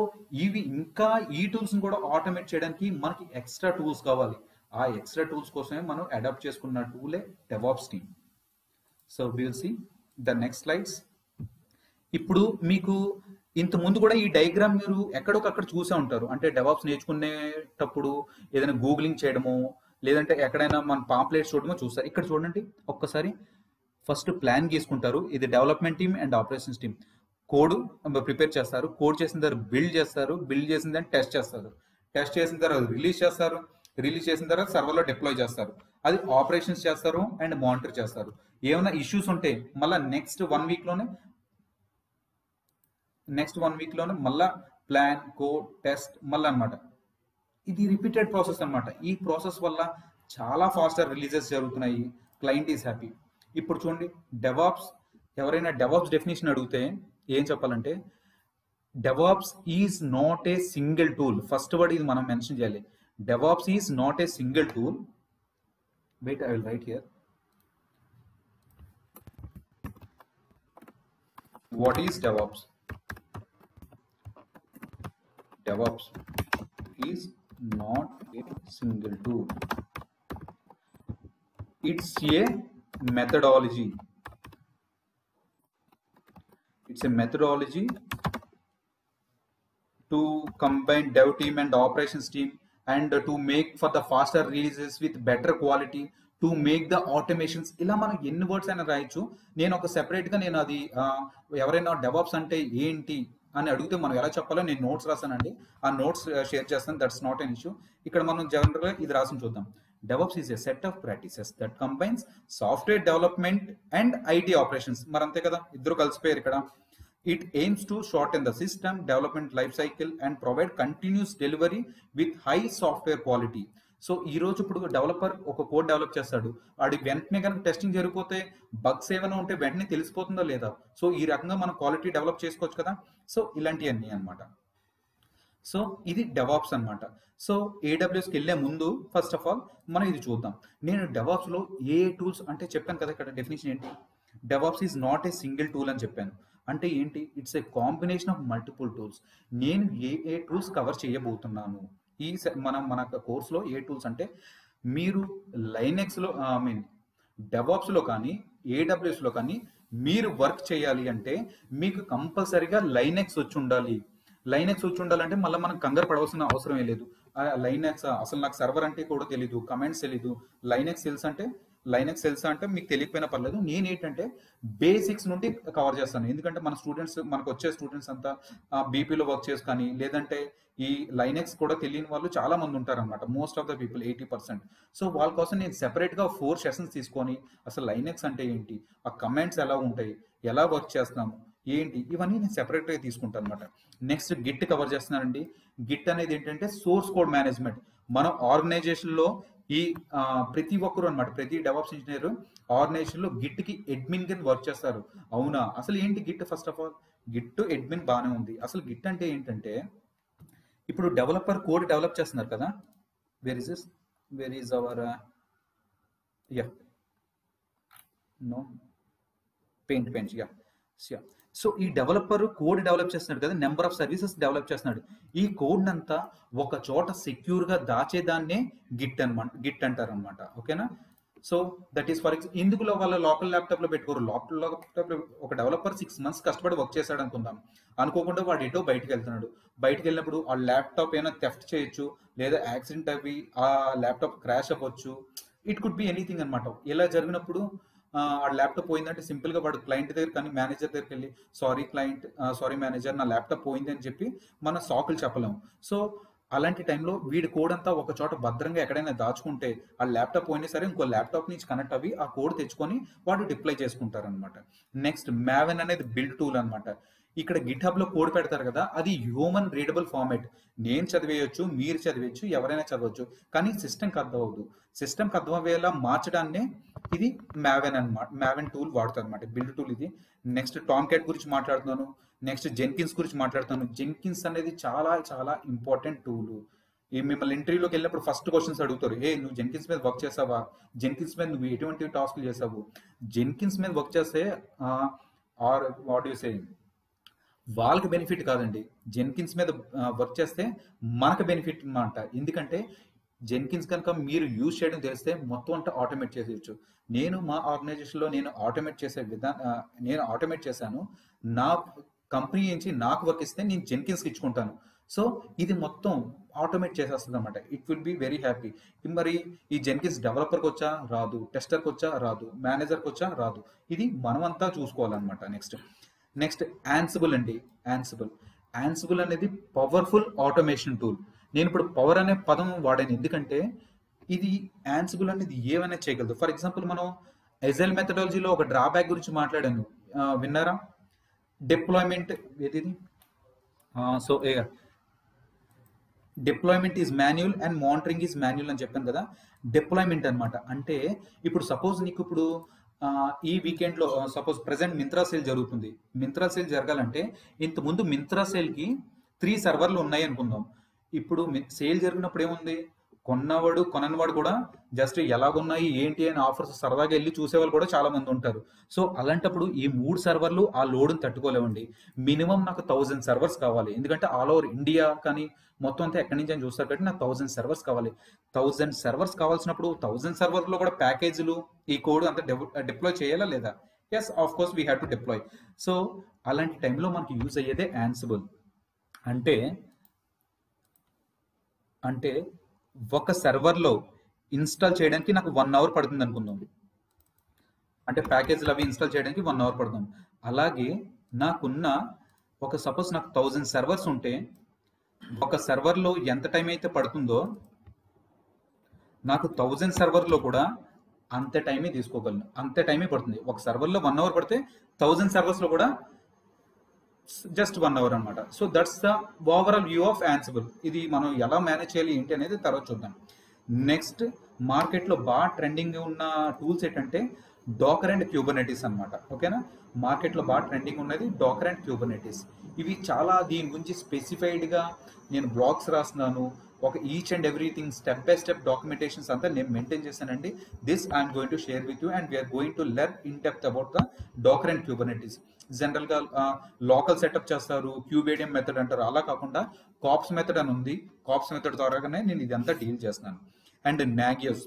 ఇవి ఇంకా ఈ టూల్స్ని కూడా ఆటోమేట్ చేయడానికి మనకి ఎక్స్ట్రా టూల్స్ కావాలి. ఆ ఎక్స్ట్రా టూల్స్ కోసమే మనం అడాప్ట్ చేసుకున్న టూలే DevOps team so will see the next slides ఇప్పుడు మీకు ఇంత ముందు కూడా ఈ డయాగ్రామ్ మీరు ఎక్కడొకక్కడ చూసే ఉంటారు. అంటే డెవాప్స్ నేర్చుకునేటప్పుడు ఏదైనా గూగులింగ్ చేయడమో లేదంటే ఎక్కడైనా మన పాంప్లెట్స్ చూడడమో చూస్తారు. ఇక్కడ చూడండి ఒక్కసారి ఫస్ట్ ప్లాన్ గీసుకుంటారు. ఇది development team and operations team. Code prepare చేస్తారు. కోడ్ చేసిన తర్వాత బిల్డ్ చేస్తారు. బిల్డ్ చేసిన తర్వాత టెస్ట్ చేస్తారు. టెస్ట్ చేసిన తర్వాత రిలీజ్ చేస్తారు. రిలీజ్ చేసిన తర్వాత సర్వర్లో డిప్లాయ్ చేస్తారు. అది ఆపరేషన్స్ చేస్తారు అండ్ మానిటర్ చేస్తారు. ఏమైనా ఇష్యూస్ ఉంటే మళ్ళీ నెక్స్ట్ వన్ వీక్లోనే నెక్స్ట్ వన్ వీక్లోనే మళ్ళా ప్లాన్ కోడ్ టెస్ట్ మళ్ళీ అన్నమాట ఇది రిపీటెడ్ ప్రాసెస్ అన్నమాట. ఈ ప్రాసెస్ వల్ల చాలా ఫాస్టర్ రిలీజెస్ జరుగుతున్నాయి. క్లయింట్ ఈస్ హ్యాపీ ఇప్పుడు చూడండి డెవాప్స్ ఎవరైనా డెవాప్స్ డెఫినేషన్ అడిగితే ఏం చెప్పాలంటే DevOps is not a single tool first word ఇది మనం మెన్షన్ చేయాలి. DevOps is not a single tool wait I will write here what is DevOps DevOps is not a single tool. It's a methodology. It's a methodology to combine dev team and operations team and to make for the faster releases with better quality to make the automations ఇలా మనం ఎన్ని వర్డ్స్ అయినా రాయొచ్చు నేను ఒక సెపరేట్గా నేను అది ఎవరైనా డెవలప్స్ అంటే ఏంటి అని అడిగితే మనం ఎలా చెప్పాలో నేను నోట్స్ రాశానండి. ఆ నోట్స్ షేర్ uh, చేస్తాను. దట్స్ నాట్ ఎన్ ఇష్యూ ఇక్కడ మనం జనరల్గా ఇది రాసి చూద్దాం. DevOps is a set of practices that combines software development and IT operations మరి అంతే కదా? ఇద్దరు కలిసిపోయారు ఇక్కడ. It aims to short in the system development life cycle and provide continuous delivery with high software quality so ఈ రోజు ఇప్పుడు డెవలపర్ ఒక కోడ్ డెవలప్ చేస్తాడు. వాడి వెంటనే కనుక టెస్టింగ్ జరిగిపోతే బగ్స్ ఏమైనా ఉంటే వెంటనే తెలిసిపోతుందో లేదా. సో ఈ రకంగా మనం క్వాలిటీ డెవలప్ చేసుకోవచ్చు కదా. సో ఇలాంటివన్నీ అన్నమాట. సో ఇది డెవాప్స్ అనమాట సో ఏడబ్ల్యూఎస్కి వెళ్ళే ముందు ఫస్ట్ ఆఫ్ ఆల్ మనం ఇది చూద్దాం. నేను డెవాప్స్లో ఏ టూల్స్ అంటే చెప్పాను కదా ఇక్కడ డెఫినేషన్ ఏంటి? DevOps is not a single tool అని చెప్పాను. అంటే ఏంటి? It's a combination of multiple tools. నేను ఏ ఏ టూల్స్ కవర్ చేయబోతున్నాను? ఈ మనం మన కోర్సులో ఏ టూల్స్ అంటే మీరు లైనెక్స్లో ఐ మీన్ డెవాప్స్లో కానీ ఏడబ్ల్యూఎస్లో కానీ మీరు వర్క్ చేయాలి అంటే మీకు కంపల్సరీగా లైనెక్స్ వచ్చి ఉండాలి. లైనెక్స్ వచ్చి ఉండాలంటే మళ్ళీ మనం కంగారు పడవలసిన అవసరం లేదు. లైనెక్స్ అసలు నాకు సర్వర్ అంటే కూడా తెలీదు కమెంట్స్ తెలీదు. లైనెక్స్ తెలుసు అంటే లైనక్స్ తెలుసా అంటే మీకు తెలియకపోయినా పర్లేదు. నేను ఏంటంటే బేసిక్స్ నుండి కవర్ చేస్తాను. ఎందుకంటే మన స్టూడెంట్స్ మనకు వచ్చే స్టూడెంట్స్ అంతా బీపీలో వర్క్ చేసి కానీ లేదంటే ఈ లైనెక్స్ కూడా తెలియని వాళ్ళు చాలా మంది ఉంటారు అనమాట most of the people eighty percent so వాళ్ళ కోసం నేను సెపరేట్గా ఫోర్ సెషన్స్ తీసుకొని అసలు లైనెక్స్ అంటే ఏంటి? ఆ కమెంట్స్ ఎలా ఉంటాయి? ఎలా వర్క్ చేస్తాము? ఏంటి? ఇవన్నీ నేను సెపరేట్గా తీసుకుంటాను అనమాట నెక్స్ట్ గిట్ కవర్ చేస్తున్నానండి. గిట్ అనేది ఏంటంటే సోర్స్ కోడ్ మేనేజ్మెంట్ మనం ఆర్గనైజేషన్లో ఈ ప్రతి ఒక్కరు అనమాట ప్రతి డెవలప్స్ ఇంజనీర్ ఆర్గనైజేషన్లో గిట్కి అడ్మిన్ కింద వర్క్ చేస్తారు. అవునా? అసలు ఏంటి git first of all git admin బాగానే ఉంది. అసలు గిట్ అంటే ఏంటంటే ఇప్పుడు డెవలపర్ కోడ్ డెవలప్ చేస్తున్నారు కదా? Where is is where is our ya no paint paint ya ya so ఈ డెవలపర్ కోడ్ డెవలప్ చేస్తున్నాడు కదా నెంబర్ ఆఫ్ సర్వీసెస్ డెవలప్ చేస్తున్నాడు. ఈ కోడ్ అంతా ఒక చోట సెక్యూర్గా దాచేదాన్నే గిట్ అనమాట గిట్ అంటారు అనమాట ఓకేనా సో దట్ ఈస్ ఫర్ ఇందుకులో వాళ్ళ లోకల్ ల్యాప్టాప్లో పెట్టుకోరు. లోకల్ ల్యాప్టాప్లో ఒక డెవలపర్ సిక్స్ మంత్స్ కష్టపడి వర్క్ చేశాడు అనుకుందాం. అనుకోకుండా వాడు ఎటో బయటకు వెళ్తున్నాడు. బయటకు వెళ్ళినప్పుడు ఆ ల్యాప్టాప్ ఏమైనా థెఫ్ట్ చేయొచ్చు లేదా యాక్సిడెంట్ అవి ఆ ల్యాప్టాప్ క్రాష్ అవ్వచ్చు. ఇట్ కుడ్ బి ఎనీథింగ్ అనమాట ఇలా జరిగినప్పుడు ఆ ల్యాప్టాప్ పోయిందంటే సింపుల్గా వాడు క్లయింట్ దగ్గర కానీ మేనేజర్ దగ్గరికి వెళ్ళి సారీ క్లయింట్ సారీ మేనేజర్ నా ల్యాప్టాప్ పోయింది అని చెప్పి మన సాకులు చెప్పలేము సో అలాంటి టైంలో వీడి కోడ్ అంతా ఒక చోట భద్రంగా ఎక్కడైనా దాచుకుంటే ఆ ల్యాప్టాప్ పోయినా సరే ఇంకో ల్యాప్టాప్ నుంచి కనెక్ట్ అవి ఆ కోడ్ తెచ్చుకొని వాడు డిప్లై చేసుకుంటారు అనమాట నెక్స్ట్ మ్యావెన్ అనేది బిల్డ్ టూల్ అనమాట ఇక్కడ గిట్ హబ్లో కోడ్ పెడతారు కదా అది హ్యూమన్ రీడబుల్ ఫార్మాట్ నేను చదివేయొచ్చు మీరు చదివేయచ్చు ఎవరైనా చదవచ్చు. కానీ సిస్టమ్కి అర్థం అవ్వదు. సిస్టమ్కి అర్థం అయ్యేలా మార్చడాన్నే ఇది మ్యావెన్ అన్నమాట మ్యావెన్ టూల్ వాడుతుంది అనమాట బిల్డ్ టూల్ ఇది. నెక్స్ట్ టామ్ క్యాట్ గురించి మాట్లాడుతున్నాను. నెక్స్ట్ జెన్కిన్స్ గురించి మాట్లాడుతాను జెన్కిన్స్ అనేది చాలా చాలా ఇంపార్టెంట్ టూల్ ఈ మిమ్మల్ని ఇంటర్వ్యూలోకి వెళ్ళినప్పుడు ఫస్ట్ క్వశ్చన్స్ అడుగుతారు. ఏ నువ్వు జెన్కిన్స్ మీద వర్క్ చేసావా జెన్కిన్స్ మీద నువ్వు ఎటువంటి టాస్క్లు చేసావు జెన్కిన్స్ మీద వర్క్ చేస్తే ఆర్ వాట్ యూ సేయింగ్ వాళ్ళకి బెనిఫిట్ కాదండి. జెన్కిన్స్ మీద వర్క్ చేస్తే మనకు బెనిఫిట్ అన్నమాట. ఎందుకంటే జెన్కిన్స్ కనుక మీరు యూజ్ చేయడం తెలిస్తే మొత్తం అంతా ఆటోమేట్ చేసేయచ్చు. నేను మా ఆర్గనైజేషన్లో నేను ఆటోమేట్ చేసే విధా నేను ఆటోమేట్ చేశాను. నా కంపెనీ నుంచి నాకు వర్క్ ఇస్తే నేను జెన్కిన్స్కి ఇచ్చుకుంటాను. సో ఇది మొత్తం ఆటోమేట్ చేసేస్తుంది అనమాట it will be very happy మరి ఈ జెన్కిన్స్ డెవలపర్కి వచ్చా? రాదు. టెస్టర్కి వచ్చా? రాదు. మేనేజర్కి వచ్చా? రాదు. ఇది మనమంతా చూసుకోవాలన్నమాట. నెక్స్ట్. నెక్స్ట్ యాన్సిబుల్ అండి. యాన్సిబుల్ యాన్సిబుల్ అనేది పవర్ఫుల్ ఆటోమేషన్ టూల్ నేను ఇప్పుడు పవర్ అనే పదం వాడాను. ఎందుకంటే ఇది యాన్సిబుల్ అనేది ఏమైనా చేయగలదు. ఫర్ ఎగ్జాంపుల్ మనం ఎజెల్ మెథడాలజీలో ఒక డ్రాబ్యాక్ గురించి మాట్లాడాను. విన్నారా? డిప్లాయ్మెంట్ ఏది so deployment is manual and monitoring is manual అని చెప్పాను కదా. డిప్లాయ్మెంట్ అన్నమాట. అంటే ఇప్పుడు సపోజ్ నీకు ఇప్పుడు ఈ వీకెండ్లో సపోజ్ ప్రెసెంట్ మింత్రా సేల్ జరుగుతుంది. మింత్రా సేల్ జరగాలంటే ఇంత ముందు మింత్రా సేల్కి త్రీ సర్వర్లు ఉన్నాయి అనుకుందాం. ఇప్పుడు సేల్ జరిగినప్పుడు ఏముంది? కొన్నవాడు కొననివాడు కూడా జస్ట్ ఎలాగున్నాయి ఏంటి అని ఆఫర్స్ సరదాగా వెళ్ళి చూసేవాళ్ళు కూడా చాలా మంది ఉంటారు. సో అలాంటప్పుడు ఈ మూడు సర్వర్లు ఆ లోడ్ని తట్టుకోలేవండి. మినిమం నాకు థౌజండ్ సర్వర్స్ కావాలి. ఎందుకంటే ఆల్ ఓవర్ ఇండియా కానీ మొత్తం అంతా ఎక్కడి నుంచి అని చూస్తారు కాబట్టి నాకు థౌజండ్ సర్వర్స్ కావాలి. థౌజండ్ సర్వర్స్ కావాల్సినప్పుడు థౌజండ్ సర్వర్లో కూడా ప్యాకేజీలు ఈ కోడ్ అంతా డిప్లాయ్ చేయాలా లేదా? Yes of course we have to deploy so అలాంటి టైంలో మనకి యూజ్ అయ్యేదే యాన్సిబుల్ అంటే అంటే ఒక సర్వర్లో ఇన్స్టాల్ చేయడానికి నాకు వన్ అవర్ పడుతుంది అనుకుందాం. అంటే ప్యాకేజీలు అవి ఇన్స్టాల్ చేయడానికి వన్ అవర్ పడుతుంది. అలాగే నాకున్న ఒక సపోజ్ నాకు థౌజండ్ సర్వర్స్ ఉంటే ఒక సర్వర్లో ఎంత టైం అయితే పడుతుందో నాకు థౌజండ్ సర్వర్లో కూడా అంత టైమే తీసుకోగలను. అంత టైమే పడుతుంది. ఒక సర్వర్లో వన్ అవర్ పడితే థౌజండ్ సర్వర్స్లో కూడా జస్ట్ వన్ అవర్ అనమాట so that's the overall view of Ansible ఇది మనం ఎలా మేనేజ్ చేయాలి ఏంటి అనేది తర్వాత చూద్దాం. నెక్స్ట్ మార్కెట్లో బాగా ట్రెండింగ్ ఉన్న టూల్స్ ఏంటంటే డాకర్ అండ్ క్యూబర్నెటీస్ అనమాట ఓకేనా? మార్కెట్లో బాగా ట్రెండింగ్ ఉన్నది డాకర్ అండ్ క్యూబర్నెటీస్ ఇవి చాలా దీని గురించి స్పెసిఫైడ్గా నేను బ్లాగ్స్ రాస్తున్నాను. ఒక each and everything step by step documentations అంతా నేను మెయింటైన్ చేశానండి. This I'm going to share with you and we're going to learn in depth about the Docker and Kubernetes జనరల్గా లోకల్ సెటప్ చేస్తారు క్యూబేడియం మెథడ్ అంటారు. అలా కాకుండా కాప్స్ మెథడ్ అని ఉంది. కాప్స్ మెథడ్ ద్వారానే నేను ఇదంతా డీల్ చేస్తున్నాను. అండ్ నాగియోస్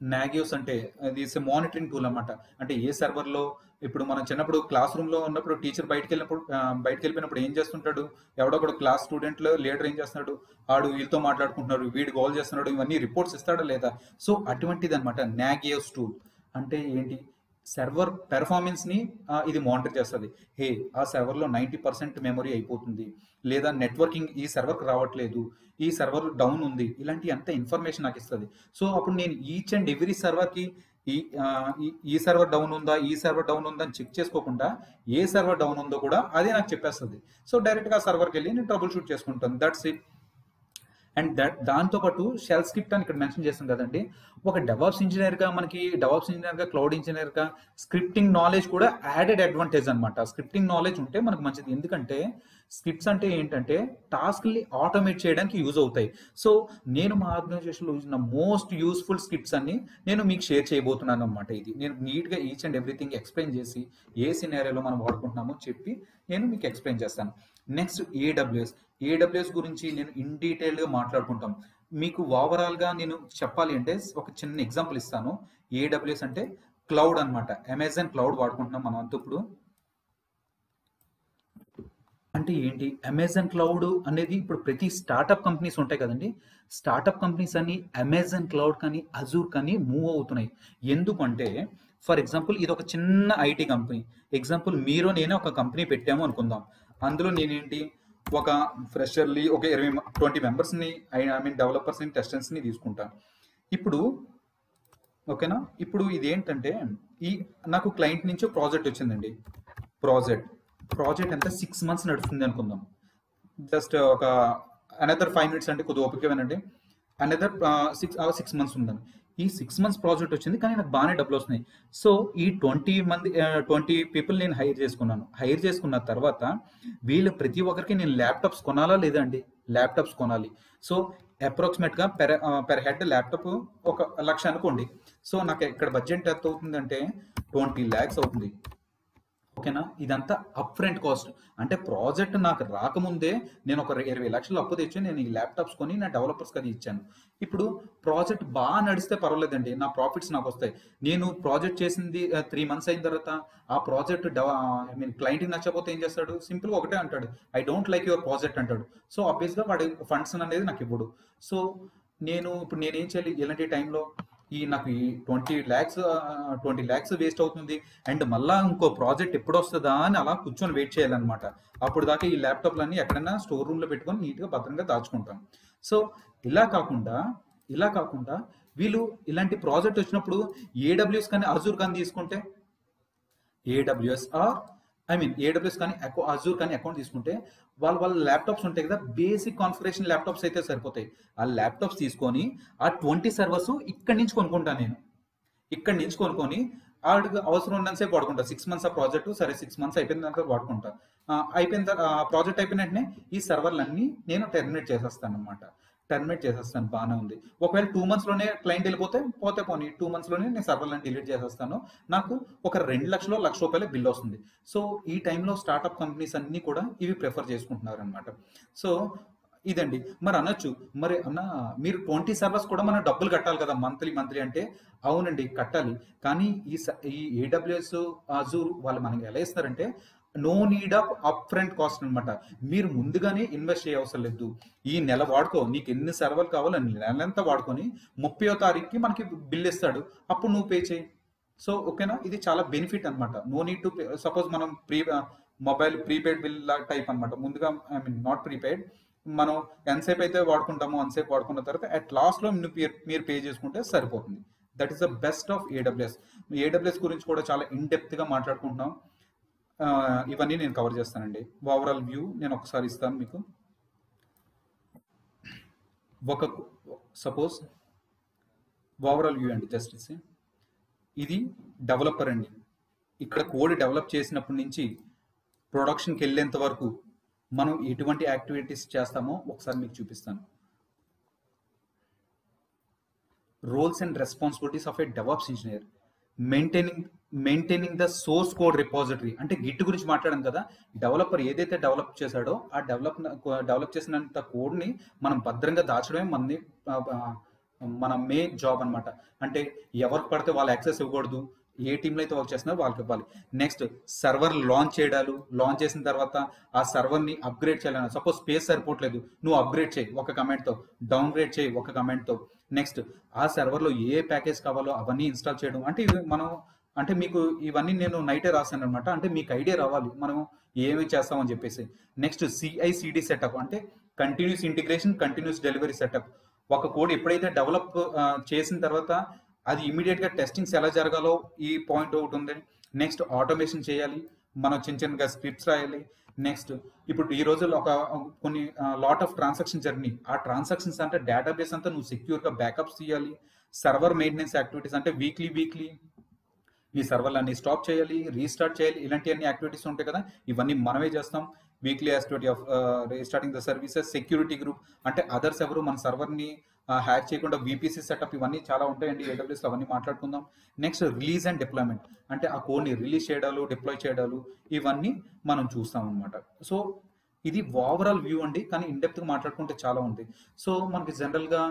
నాగియోస్ అంటే అది మానిటరింగ్ టూల్ అనమాట అంటే ఏ సర్వర్లో ఇప్పుడు మనం చిన్నప్పుడు క్లాస్ రూమ్లో ఉన్నప్పుడు టీచర్ బయటకు వెళ్ళినప్పుడు బయటకు వెళ్ళిపోయినప్పుడు ఏం చేస్తుంటాడు? ఎవడో ఒకడు క్లాస్ స్టూడెంట్ లీడర్ ఏం చేస్తున్నాడు? ఆడు వీళ్ళతో మాట్లాడుకుంటున్నాడు వీడు గోల్ చేస్తున్నాడు ఇవన్నీ రిపోర్ట్స్ ఇస్తాడా లేదా? సో అటువంటిది అనమాట నాగియోస్ టూల్ అంటే ఏంటి? సర్వర్ పెర్ఫార్మెన్స్ని ఇది మానిటర్ చేస్తుంది. హే ఆ సర్వర్లో నైంటీ పర్సెంట్ మెమరీ అయిపోతుంది. లేదా నెట్వర్కింగ్ ఈ సర్వర్ రావట్లేదు. ఈ సర్వర్ డౌన్ ఉంది. ఇలాంటి అంత ఇన్ఫర్మేషన్ నాకు ఇస్తుంది. సో అప్పుడు నేను ఈచ్ అండ్ ఎవ్రీ సర్వర్కి ఈ ఈ- సర్వర్ డౌన్ ఉందా ఈ సర్వర్ డౌన్ ఉందా అని చెక్ చేసుకోకుండా ఏ సర్వర్ డౌన్ ఉందో కూడా అదే నాకు చెప్పేస్తుంది. సో డైరెక్ట్గా సర్వర్కి వెళ్ళి నేను ట్రబుల్ షూట్ చేసుకుంటాను. దట్స్ ఇట్ అండ్ దట్ దాంతో పాటు షెల్ స్క్రిప్ట్ అని ఇక్కడ మెన్షన్ చేస్తాం కదండి. ఒక డెవాప్స్ ఇంజనీర్గా మనకి డెవాప్స్ ఇంజనీర్గా క్లౌడ్ ఇంజనీర్గా స్క్రిప్టింగ్ నాలెడ్జ్ కూడా యాడెడ్ అడ్వాంటేజ్ అనమాట స్క్రిప్టింగ్ నాలెడ్జ్ ఉంటే మనకు మంచిది. ఎందుకంటే స్క్రిప్ట్స్ అంటే ఏంటంటే టాస్క్ని ఆటోమేట్ చేయడానికి యూజ్ అవుతాయి. సో నేను మా ఆర్గనైజేషన్లో మోస్ట్ యూస్ఫుల్ స్క్రిప్ట్స్ అన్ని నేను మీకు షేర్ చేయబోతున్నాను అనమాట ఇది. నేను నీట్గా ఈచ్ అండ్ ఎవ్రీథింగ్ ఎక్స్ప్లెయిన్ చేసి ఏ సినారియోలో మనం వాడుకుంటున్నామో చెప్పి నేను మీకు ఎక్స్ప్లెయిన్ చేస్తాను. నెక్స్ట్ ఏడబ్ల్యూఎస్ ఏడబ్ల్యూఎస్ గురించి నేను ఇన్ డీటెయిల్గా మాట్లాడుకుంటాం. మీకు ఓవరాల్గా నేను చెప్పాలి అంటే ఒక చిన్న ఎగ్జాంపుల్ ఇస్తాను. ఏడబ్ల్యూఎస్ అంటే క్లౌడ్ అనమాట అమెజాన్ క్లౌడ్ వాడుకుంటున్నాం మనం అంతా ఇప్పుడు. అంటే ఏంటి? అమెజాన్ క్లౌడ్ అనేది ఇప్పుడు ప్రతి స్టార్టప్ కంపెనీస్ ఉంటాయి కదండి. స్టార్టప్ కంపెనీస్ అన్ని అమెజాన్ క్లౌడ్ కానీ అజూర్ కానీ మూవ్ అవుతున్నాయి. ఎందుకంటే ఫర్ ఎగ్జాంపుల్ ఇది ఒక చిన్న ఐటీ కంపెనీ ఎగ్జాంపుల్ మీరు నేనే ఒక కంపెనీ పెట్టాము అనుకుందాం. అందులో నేనేంటి? ఒక ఫ్రెషర్లీ ఒక ఇరవై ట్వంటీ మెంబర్స్ని ఐ మీన్ డెవలపర్స్ని టెస్టెంట్స్ని తీసుకుంటాను ఇప్పుడు ఓకేనా? ఇప్పుడు ఇది ఏంటంటే ఈ నాకు క్లయింట్ నుంచి ప్రాజెక్ట్ వచ్చిందండి. ప్రాజెక్ట్. ప్రాజెక్ట్ ఎంత సిక్స్ మంత్స్ నడుస్తుంది అనుకుందాం. జస్ట్ ఒక అనదర్ ఫైవ్ మినిట్స్ అంటే కొద్దిగా ఓపిక వినండి అనదర్ సిక్స్ సిక్స్ మంత్స్ ఉందండి. ఈ సిక్స్ మంత్స్ ప్రాజెక్ట్ వచ్చింది కానీ నాకు బాగానే డబ్బులు వస్తున్నాయి. సో ఈ ట్వంటీ మంది ట్వంటీ పీపుల్ నేను హైర్ చేసుకున్నాను. హైర్ చేసుకున్న తర్వాత వీళ్ళు ప్రతి ఒక్కరికి నేను ల్యాప్టాప్స్ కొనాలా లేదా అండి? ల్యాప్టాప్స్ కొనాలి. సో అప్రాక్సిమేట్గా పెర్ పెర్ హెడ్ ల్యాప్టాప్ ఒక లక్ష అనుకోండి. సో నాకు ఇక్కడ బడ్జెట్ ఎంత అవుతుందంటే ట్వంటీ ల్యాక్స్ అవుతుంది. ఓకేనా? ఇదంతా అప్ ఫ్రంట్ కాస్ట్ అంటే ప్రాజెక్ట్ నాకు రాకముందే నేను ఒక ఇరవై లక్షలు అప్పు తెచ్చి నేను ఈ ల్యాప్టాప్స్ కొని నా డెవలపర్స్కి అది ఇచ్చాను. ఇప్పుడు ప్రాజెక్ట్ బాగా నడిస్తే పర్వాలేదండి. నా ప్రాఫిట్స్ నాకు వస్తాయి. నేను ప్రాజెక్ట్ చేసింది త్రీ మంత్స్ అయిన తర్వాత ఆ ప్రాజెక్ట్ ఐ మీన్ క్లయింట్కి నచ్చకపోతే ఏం చేస్తాడు? సింపుల్గా ఒకటే అంటాడు. I don't like your project అంటాడు. సో ఆబ్వియస్గా వాడి ఫండ్స్ అనేది నాకు ఇవ్వడు. సో నేను ఇప్పుడు నేనేం చేయాలి? ఇలాంటి టైంలో ఈ నాకు ఈ twenty lakhs twenty lakhs waste అవుతుంది. అండ్ మళ్ళా ఇంకో ప్రాజెక్ట్ ఎప్పుడు వస్తుందా అని అలా కూర్చొని వెయిట్ చేయాలన్నమాట. అప్పుడు దాకా ఈ ల్యాప్టాప్లన్నీ ఎక్కడైనా స్టోర్ రూమ్లో పెట్టుకొని నీట్గా భద్రంగా దాచుకుంటాం. సో ఇలా కాకుండా ఇలా కాకుండా వీళ్ళు ఇలాంటి ప్రాజెక్ట్ వచ్చినప్పుడు ఏడబ్ల్యూఎస్ కానీ అజూర్ కానీ తీసుకుంటే AWS or I mean AWS కానీ అజూర్ కానీ అకౌంట్ తీసుకుంటే వాళ్ళ వాళ్ళ ల్యాప్టాప్స్ ఉంటాయి కదా బేసిక్ కాన్ఫిగరేషన్ ల్యాప్టాప్స్ అయితే సరిపోతాయి. ఆ ల్యాప్టాప్స్ తీసుకొని ఆ ట్వంటీ సర్వర్స్ ఇక్కడి నుంచి కొనుక్కుంటాను నేను. ఇక్కడి నుంచి కొనుక్కొని ఆడికి అవసరం ఉన్నంతసేపు వాడుకుంటా. సిక్స్ మంత్స్ ఆ ప్రాజెక్ట్ సరే సిక్స్ మంత్స్ అయిపోయిన తర్వాత వాడుకుంటా. అయిపోయిన తర్వాత ప్రాజెక్ట్ అయిపోయిన వెంటనే ఈ సర్వర్లన్నీ నేను టెర్మినేట్ చేసేస్తాను అనమాట టర్మినేట్ చేసేస్తాను బాగానే ఉంది. ఒకవేళ టూ మంత్స్లోనే క్లయింట్ వెళ్ళిపోతే పోతే పోనీ టూ మంత్స్లోనే నేను సర్వర్లను డిలీట్ చేసేస్తాను. నాకు ఒక రెండు లక్షలు లక్ష రూపాయల బిల్ వస్తుంది. సో ఈ టైంలో స్టార్ట్అప్ కంపెనీస్ అన్నీ కూడా ఇవి ప్రిఫర్ చేసుకుంటున్నారు అనమాట సో ఇదండి. మరి అనొచ్చు. మరి అన్న మీరు ట్వంటీ సర్వర్స్ కూడా మనం డబ్బులు కట్టాలి కదా మంత్లీ మంత్లీ అంటే. అవునండి కట్టాలి. కానీ ఈ స- ఈ ఏడబ్ల్యూఎస్ అజూర్ వాళ్ళు మనకి ఎలా ఇస్తారంటే no need of up front cost అనమాట మీరు ముందుగానే ఇన్వెస్ట్ చేయ అవసరం లేదు. ఈ నెల వాడుకో నీకు ఎన్ని సర్వర్లు కావాలో నెలంతా వాడుకొని ముప్పయో తారీఖుకి మనకి బిల్ ఇస్తాడు. అప్పుడు నువ్వు పే చేయి. సో ఓకేనా ఇది చాలా బెనిఫిట్ అనమాట నో నీడ్ టు సపోజ్ మనం pre mobile prepaid bill type అనమాట ముందుగా ఐ మీన్ నాట్ ప్రీపెయిడ్ మనం ఎంతసేపు అయితే వాడుకుంటామో అంతసేపు వాడుకున్న తర్వాత అట్ లాస్ట్లో మీరు మీరు పే చేసుకుంటే సరిపోతుంది. That is the best of AWS AWS గురించి కూడా చాలా ఇన్ డెప్త్గా మాట్లాడుకుంటున్నాం. ఇవన్నీ నేను కవర్ చేస్తానండి. ఓవరాల్ వ్యూ నేను ఒకసారి ఇస్తాను మీకు. ఒక సపోజ్ ఓవరాల్ వ్యూ అండి జస్ట్ ఇది. డెవలపర్ అండి. ఇక్కడ కోడ్ డెవలప్ చేసినప్పటి నుంచి ప్రొడక్షన్కి వెళ్ళేంత వరకు మనం ఎటువంటి యాక్టివిటీస్ చేస్తామో ఒకసారి మీకు చూపిస్తాను. Roles and responsibilities of a DevOps engineer maintaining maintaining the source code repository అంటే గిట్ గురించి మాట్లాడాం కదా డెవలపర్ ఏదైతే డెవలప్ చేశాడో ఆ డెవలప్ డెవలప్ చేసినంత కోడ్ని మనం భద్రంగా దాచడమే మనని మన మెయిన్ జాబ్ అన్నమాట. అంటే ఎవరికి పడితే వాళ్ళు యాక్సెస్ ఇవ్వకూడదు. ఏ టీంలో అయితే వర్క్ చేస్తున్నారో వాళ్ళకి ఇవ్వాలి. నెక్స్ట్ సర్వర్ లాంచ్ చేయడాలు లాంచ్ చేసిన తర్వాత ఆ సర్వర్ని అప్గ్రేడ్ చేయాలని సపోజ్ స్పేస్ సరిపోవట్లేదు నువ్వు అప్గ్రేడ్ చేయి ఒక కమెంట్తో డౌన్ గ్రేడ్ చేయి ఒక కమెంట్తో నెక్స్ట్ ఆ సర్వర్లో ఏ ప్యాకేజ్ కావాలో అవన్నీ ఇన్స్టాల్ చేయడం. అంటే ఇవి మనం అంటే మీకు ఇవన్నీ నేను నైటే రాశాను అనమాట అంటే మీకు ఐడియా రావాలి. మనం ఏమి చేస్తామని చెప్పేసి. నెక్స్ట్ సిఐసిడి సెటప్ అంటే continuous integration continuous delivery setup ఒక కోడ్ ఎప్పుడైతే డెవలప్ చేసిన తర్వాత అది ఇమీడియట్గా టెస్టింగ్స్ ఎలా జరగాలో ఈ పాయింట్ ఒకటి ఉంది. నెక్స్ట్ ఆటోమేషన్ చేయాలి. మనం చిన్న చిన్నగా స్క్రిప్ట్స్ రాయాలి. నెక్స్ట్ ఇప్పుడు ఈ రోజుల్లో ఒక కొన్ని లాట్ ఆఫ్ ట్రాన్సాక్షన్ జర్నీ ఆ ట్రాన్సాక్షన్స్ అంటే డేటాబేస్ అంతా నువ్వు సెక్యూర్గా బ్యాకప్స్ తీయాలి సర్వర్ మెయింటెనెన్స్ యాక్టివిటీస్ అంటే వీక్లీ వీక్లీ ఈ సర్వర్లు అన్ని స్టాప్ చేయాలి రీస్టార్ట్ చేయాలి. ఇలాంటి అన్ని యాక్టివిటీస్ ఉంటాయి కదా. ఇవన్నీ మనమే చేస్తాం. Weekly activity of restarting the services security group అంటే అదర్స్ ఎవరు మన సర్వర్ని హ్యాక్ చేయకుండా వీపీసీ సెటప్ ఇవన్నీ చాలా ఉంటాయండి ఏడబ్ల్యూఎస్ అవన్నీ మాట్లాడుకుందాం. నెక్స్ట్ రిలీజ్ అండ్ డిప్లాయ్మెంట్ అంటే ఆ కోడ్ని రిలీజ్ చేయడాలు డిప్లాయ్ చేయడాలు ఇవన్నీ మనం చూస్తాం అనమాట సో ఇది ఓవరాల్ వ్యూ అండి కానీ ఇన్డెప్త్గా మాట్లాడుకుంటే చాలా ఉంది సో మనకి జనరల్గా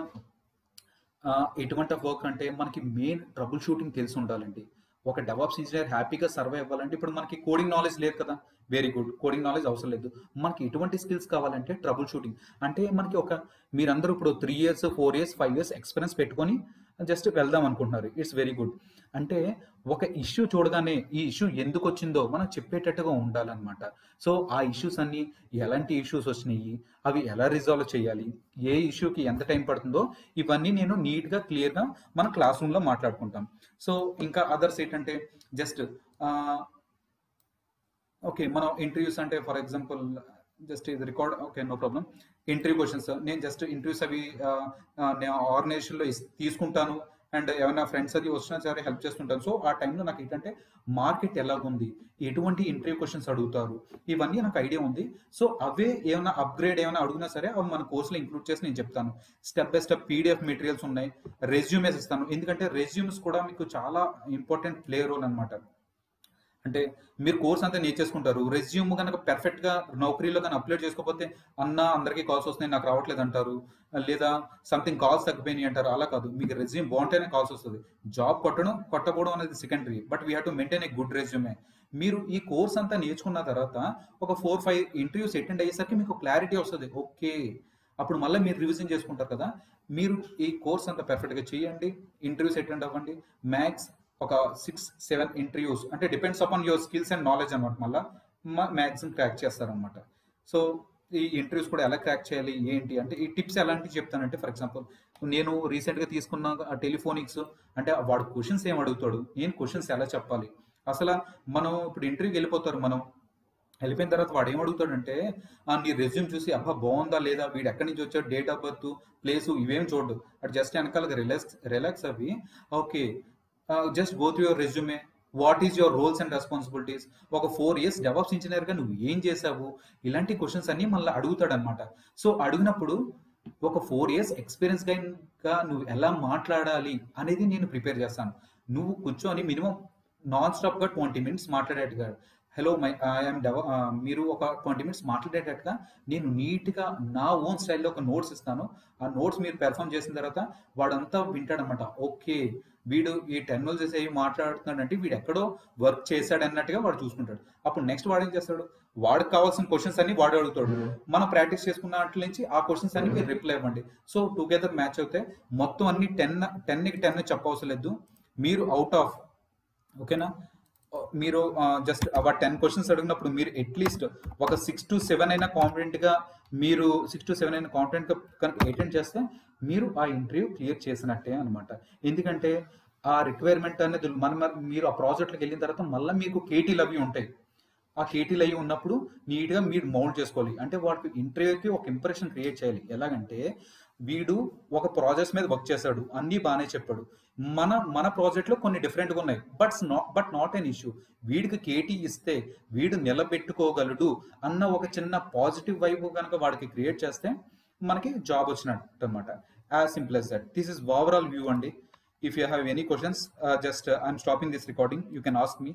ఎటువంటి వర్క్ అంటే మనకి మెయిన్ ట్రబుల్ షూటింగ్ తెలిసి ఉండాలండి. ఒక డెవాప్స్ ఇంజనీర్ హ్యాపీగా సర్వే అవ్వాలంటే ఇప్పుడు మనకి కోడింగ్ నాలెడ్జ్ లేదు కదా. Very good. కోడింగ్ నాలెడ్జ్ అవసరం లేదు. మనకి ఎటువంటి స్కిల్స్ కావాలంటే ట్రబుల్ షూటింగ్ అంటే మనకి ఒక మీరందరూ ఇప్పుడు three years four years five years experience పెట్టుకొని జస్ట్ వెళ్దాం అనుకుంటున్నారు. ఇట్స్ వెరీ గుడ్ అంటే ఒక ఇష్యూ చూడగానే ఈ ఇష్యూ ఎందుకు వచ్చిందో మనం చెప్పేటట్టుగా ఉండాలన్నమాట. సో ఆ ఇష్యూస్ అన్ని ఎలాంటి ఇష్యూస్ వచ్చినాయి? అవి ఎలా రిజాల్వ్ చేయాలి? ఏ ఇష్యూకి ఎంత టైం పడుతుందో ఇవన్నీ నేను నీట్గా క్లియర్గా మన క్లాస్ రూమ్లో మాట్లాడుకుంటాం. సో ఇంకా అదర్స్ ఏంటంటే జస్ట్ ఓకే మనం ఇంటర్వ్యూస్ అంటే ఫర్ ఎగ్జాంపుల్ జస్ట్ ఇది record okay no problem interview questions నేను జస్ట్ ఇంటర్వ్యూస్ అవి నేను ఆర్గనైజేషన్లో తీసుకుంటాను. అండ్ ఏమైనా ఫ్రెండ్స్ అది వచ్చినా సరే హెల్ప్ చేస్తుంటాను. సో ఆ టైంలో నాకు ఏంటంటే మార్కెట్ ఎలాగుంది? ఎటువంటి ఇంటర్వ్యూ క్వశ్చన్స్ అడుగుతారు? ఇవన్నీ నాకు ఐడియా ఉంది. సో అవే ఏమైనా అప్గ్రేడ్ ఏమైనా అడిగినా సరే అవి మన కోర్సులో ఇంక్లూడ్ చేసి నేను చెప్తాను. Step by step PDF materials ఉన్నాయి. రెజ్యూమేస్ ఇస్తాను. ఎందుకంటే రెజ్యూమ్స్ కూడా మీకు చాలా ఇంపార్టెంట్ ప్లే రోల్ అనమాట అంటే మీరు కోర్స్ అంతా నేర్చేసుకుంటారు రెజ్యూమ్ కనుక పెర్ఫెక్ట్గా నౌకరీలో కానీ అప్లోడ్ చేసుకోకపోతే అన్న అందరికీ కాల్స్ వస్తున్నాయి నాకు రావట్లేదు అంటారు. లేదా సంథింగ్ కాల్స్ తగ్గిపోయినాయి అంటారు. అలా కాదు. మీకు రెజ్యూమ్ బాగుంటేనే కాల్స్ వస్తుంది. జాబ్ కొట్టడం కొట్టకపోవడం అనేది secondary but we have to maintain a good resume మీరు ఈ కోర్స్ అంతా నేర్చుకున్న తర్వాత ఒక ఫోర్ ఫైవ్ ఇంటర్వ్యూస్ అటెండ్ అయ్యేసరికి మీకు క్లారిటీ వస్తుంది. ఓకే. అప్పుడు మళ్ళీ మీరు రివిజన్ చేసుకుంటారు కదా. మీరు ఈ కోర్స్ అంతా పెర్ఫెక్ట్గా చేయండి. ఇంటర్వ్యూస్ అటెండ్ అవ్వండి. మ్యాథ్స్ ఒక సిక్స్ సెవెన్ ఇంటర్వ్యూస్ అంటే depends upon your skills and knowledge అనమాట మళ్ళీ మ్యాక్సిమం క్రాక్ చేస్తారనమాట సో ఈ ఇంటర్వ్యూస్ కూడా ఎలా క్రాక్ చేయాలి ఏంటి? అంటే ఈ టిప్స్ ఎలాంటివి చెప్తానంటే ఫర్ ఎగ్జాంపుల్ నేను రీసెంట్గా తీసుకున్న టెలిఫోనిక్స్ అంటే వాడు క్వశ్చన్స్ ఏం అడుగుతాడు? నేను క్వశ్చన్స్ ఎలా చెప్పాలి? అసలు మనం ఇప్పుడు ఇంటర్వ్యూకి వెళ్ళిపోతారు మనం. వెళ్ళిపోయిన తర్వాత వాడు ఏం అడుగుతాడంటే నీ రెజ్యూమ్ చూసి అబ్బా బాగుందా లేదా? వీడు ఎక్కడి నుంచి వచ్చాడు? డేట్ ఆఫ్ బర్త్ ప్లేస్ ఇవేం చూడు అటు జస్ట్ వెనకాల రిలాక్స్ రిలాక్స్ అవి. Okay just go through your resume what is your roles and responsibilities ఒక ఫోర్ ఇయర్స్ డెవలప్స్ ఇంజనీర్గా నువ్వు ఏం చేసావు ఇలాంటి క్వశ్చన్స్ అన్ని మళ్ళీ అడుగుతాడు అనమాట సో అడిగినప్పుడు ఒక ఫోర్ ఇయర్స్ ఎక్స్పీరియన్స్గా నువ్వు ఎలా మాట్లాడాలి అనేది నేను ప్రిపేర్ చేస్తాను. నువ్వు కూర్చొని మినిమం నాన్ స్టాప్గా ట్వంటీ మినిట్స్ మాట్లాడేట్టుగా. హలో మై ఐఎమ్ డెవ మీరు ఒక ట్వంటీ మినిట్స్ మాట్లాడేటట్టుగా నేను నీట్గా నా ఓన్ స్టైల్లో ఒక నోట్స్ ఇస్తాను. ఆ నోట్స్ మీరు పెర్ఫామ్ చేసిన తర్వాత వాడంతా వింటాడనమాట ఓకే వీడు ఈ టెక్నాలజీస్ ఏవి మాట్లాడుతున్నాడంటే వీడు ఎక్కడో వర్క్ చేశాడు అన్నట్టుగా వాడు చూసుకుంటాడు. అప్పుడు నెక్స్ట్ వాడు ఏం చేస్తాడు? వాడికి కావాల్సిన క్వశ్చన్స్ అన్ని వాడు అడుగుతాడు. మనం ప్రాక్టీస్ చేసుకున్న వాటి నుంచి ఆ క్వశ్చన్స్ అన్ని మీరు రిప్లై ఇవ్వండి. సో టుగెదర్ మ్యాచ్ అవుతే మొత్తం అన్ని టెన్ టెన్కి టెన్ చెప్పవసరం లేదు. మీరు అవుట్ ఆఫ్ ఓకేనా మీరు జస్ట్ ఆ టెన్ క్వశ్చన్స్ అడిగినప్పుడు మీరు అట్లీస్ట్ ఒక సిక్స్ టు సెవెన్ అయినా కాన్ఫిడెంట్గా మీరు సిక్స్ టు సెవెన్ అయినా కాన్ఫిడెంట్గా కనుక అటెండ్ చేస్తే మీరు ఆ ఇంటర్వ్యూ క్లియర్ చేసినట్టే అనమాట ఎందుకంటే ఆ రిక్వైర్మెంట్ అనేది మన మీరు ఆ ప్రాజెక్ట్కి వెళ్ళిన తర్వాత మళ్ళీ మీకు కేటీలు అవి ఉంటాయి. ఆ కేటీలు అవి ఉన్నప్పుడు నీట్గా మీరు మౌల్డ్ చేసుకోవాలి. అంటే వాడికి ఇంటర్వ్యూకి ఒక ఇంప్రెషన్ క్రియేట్ చేయాలి. ఎలాగంటే వీడు ఒక ప్రాజెక్ట్స్ మీద వర్క్ చేశాడు. అన్నీ బాగానే చెప్పాడు. మన మన ప్రాజెక్ట్లో కొన్ని డిఫరెంట్గా ఉన్నాయి. But not but not an issue వీడికి కేటీ ఇస్తే వీడు నిలబెట్టుకోగలడు అన్న ఒక చిన్న పాజిటివ్ వైపు కనుక వాడికి క్రియేట్ చేస్తే మనకి జాబ్ వచ్చినట్టు అనమాట as simple as that this is overall view అండి. If you have any questions just I'm stopping this recording you can ask me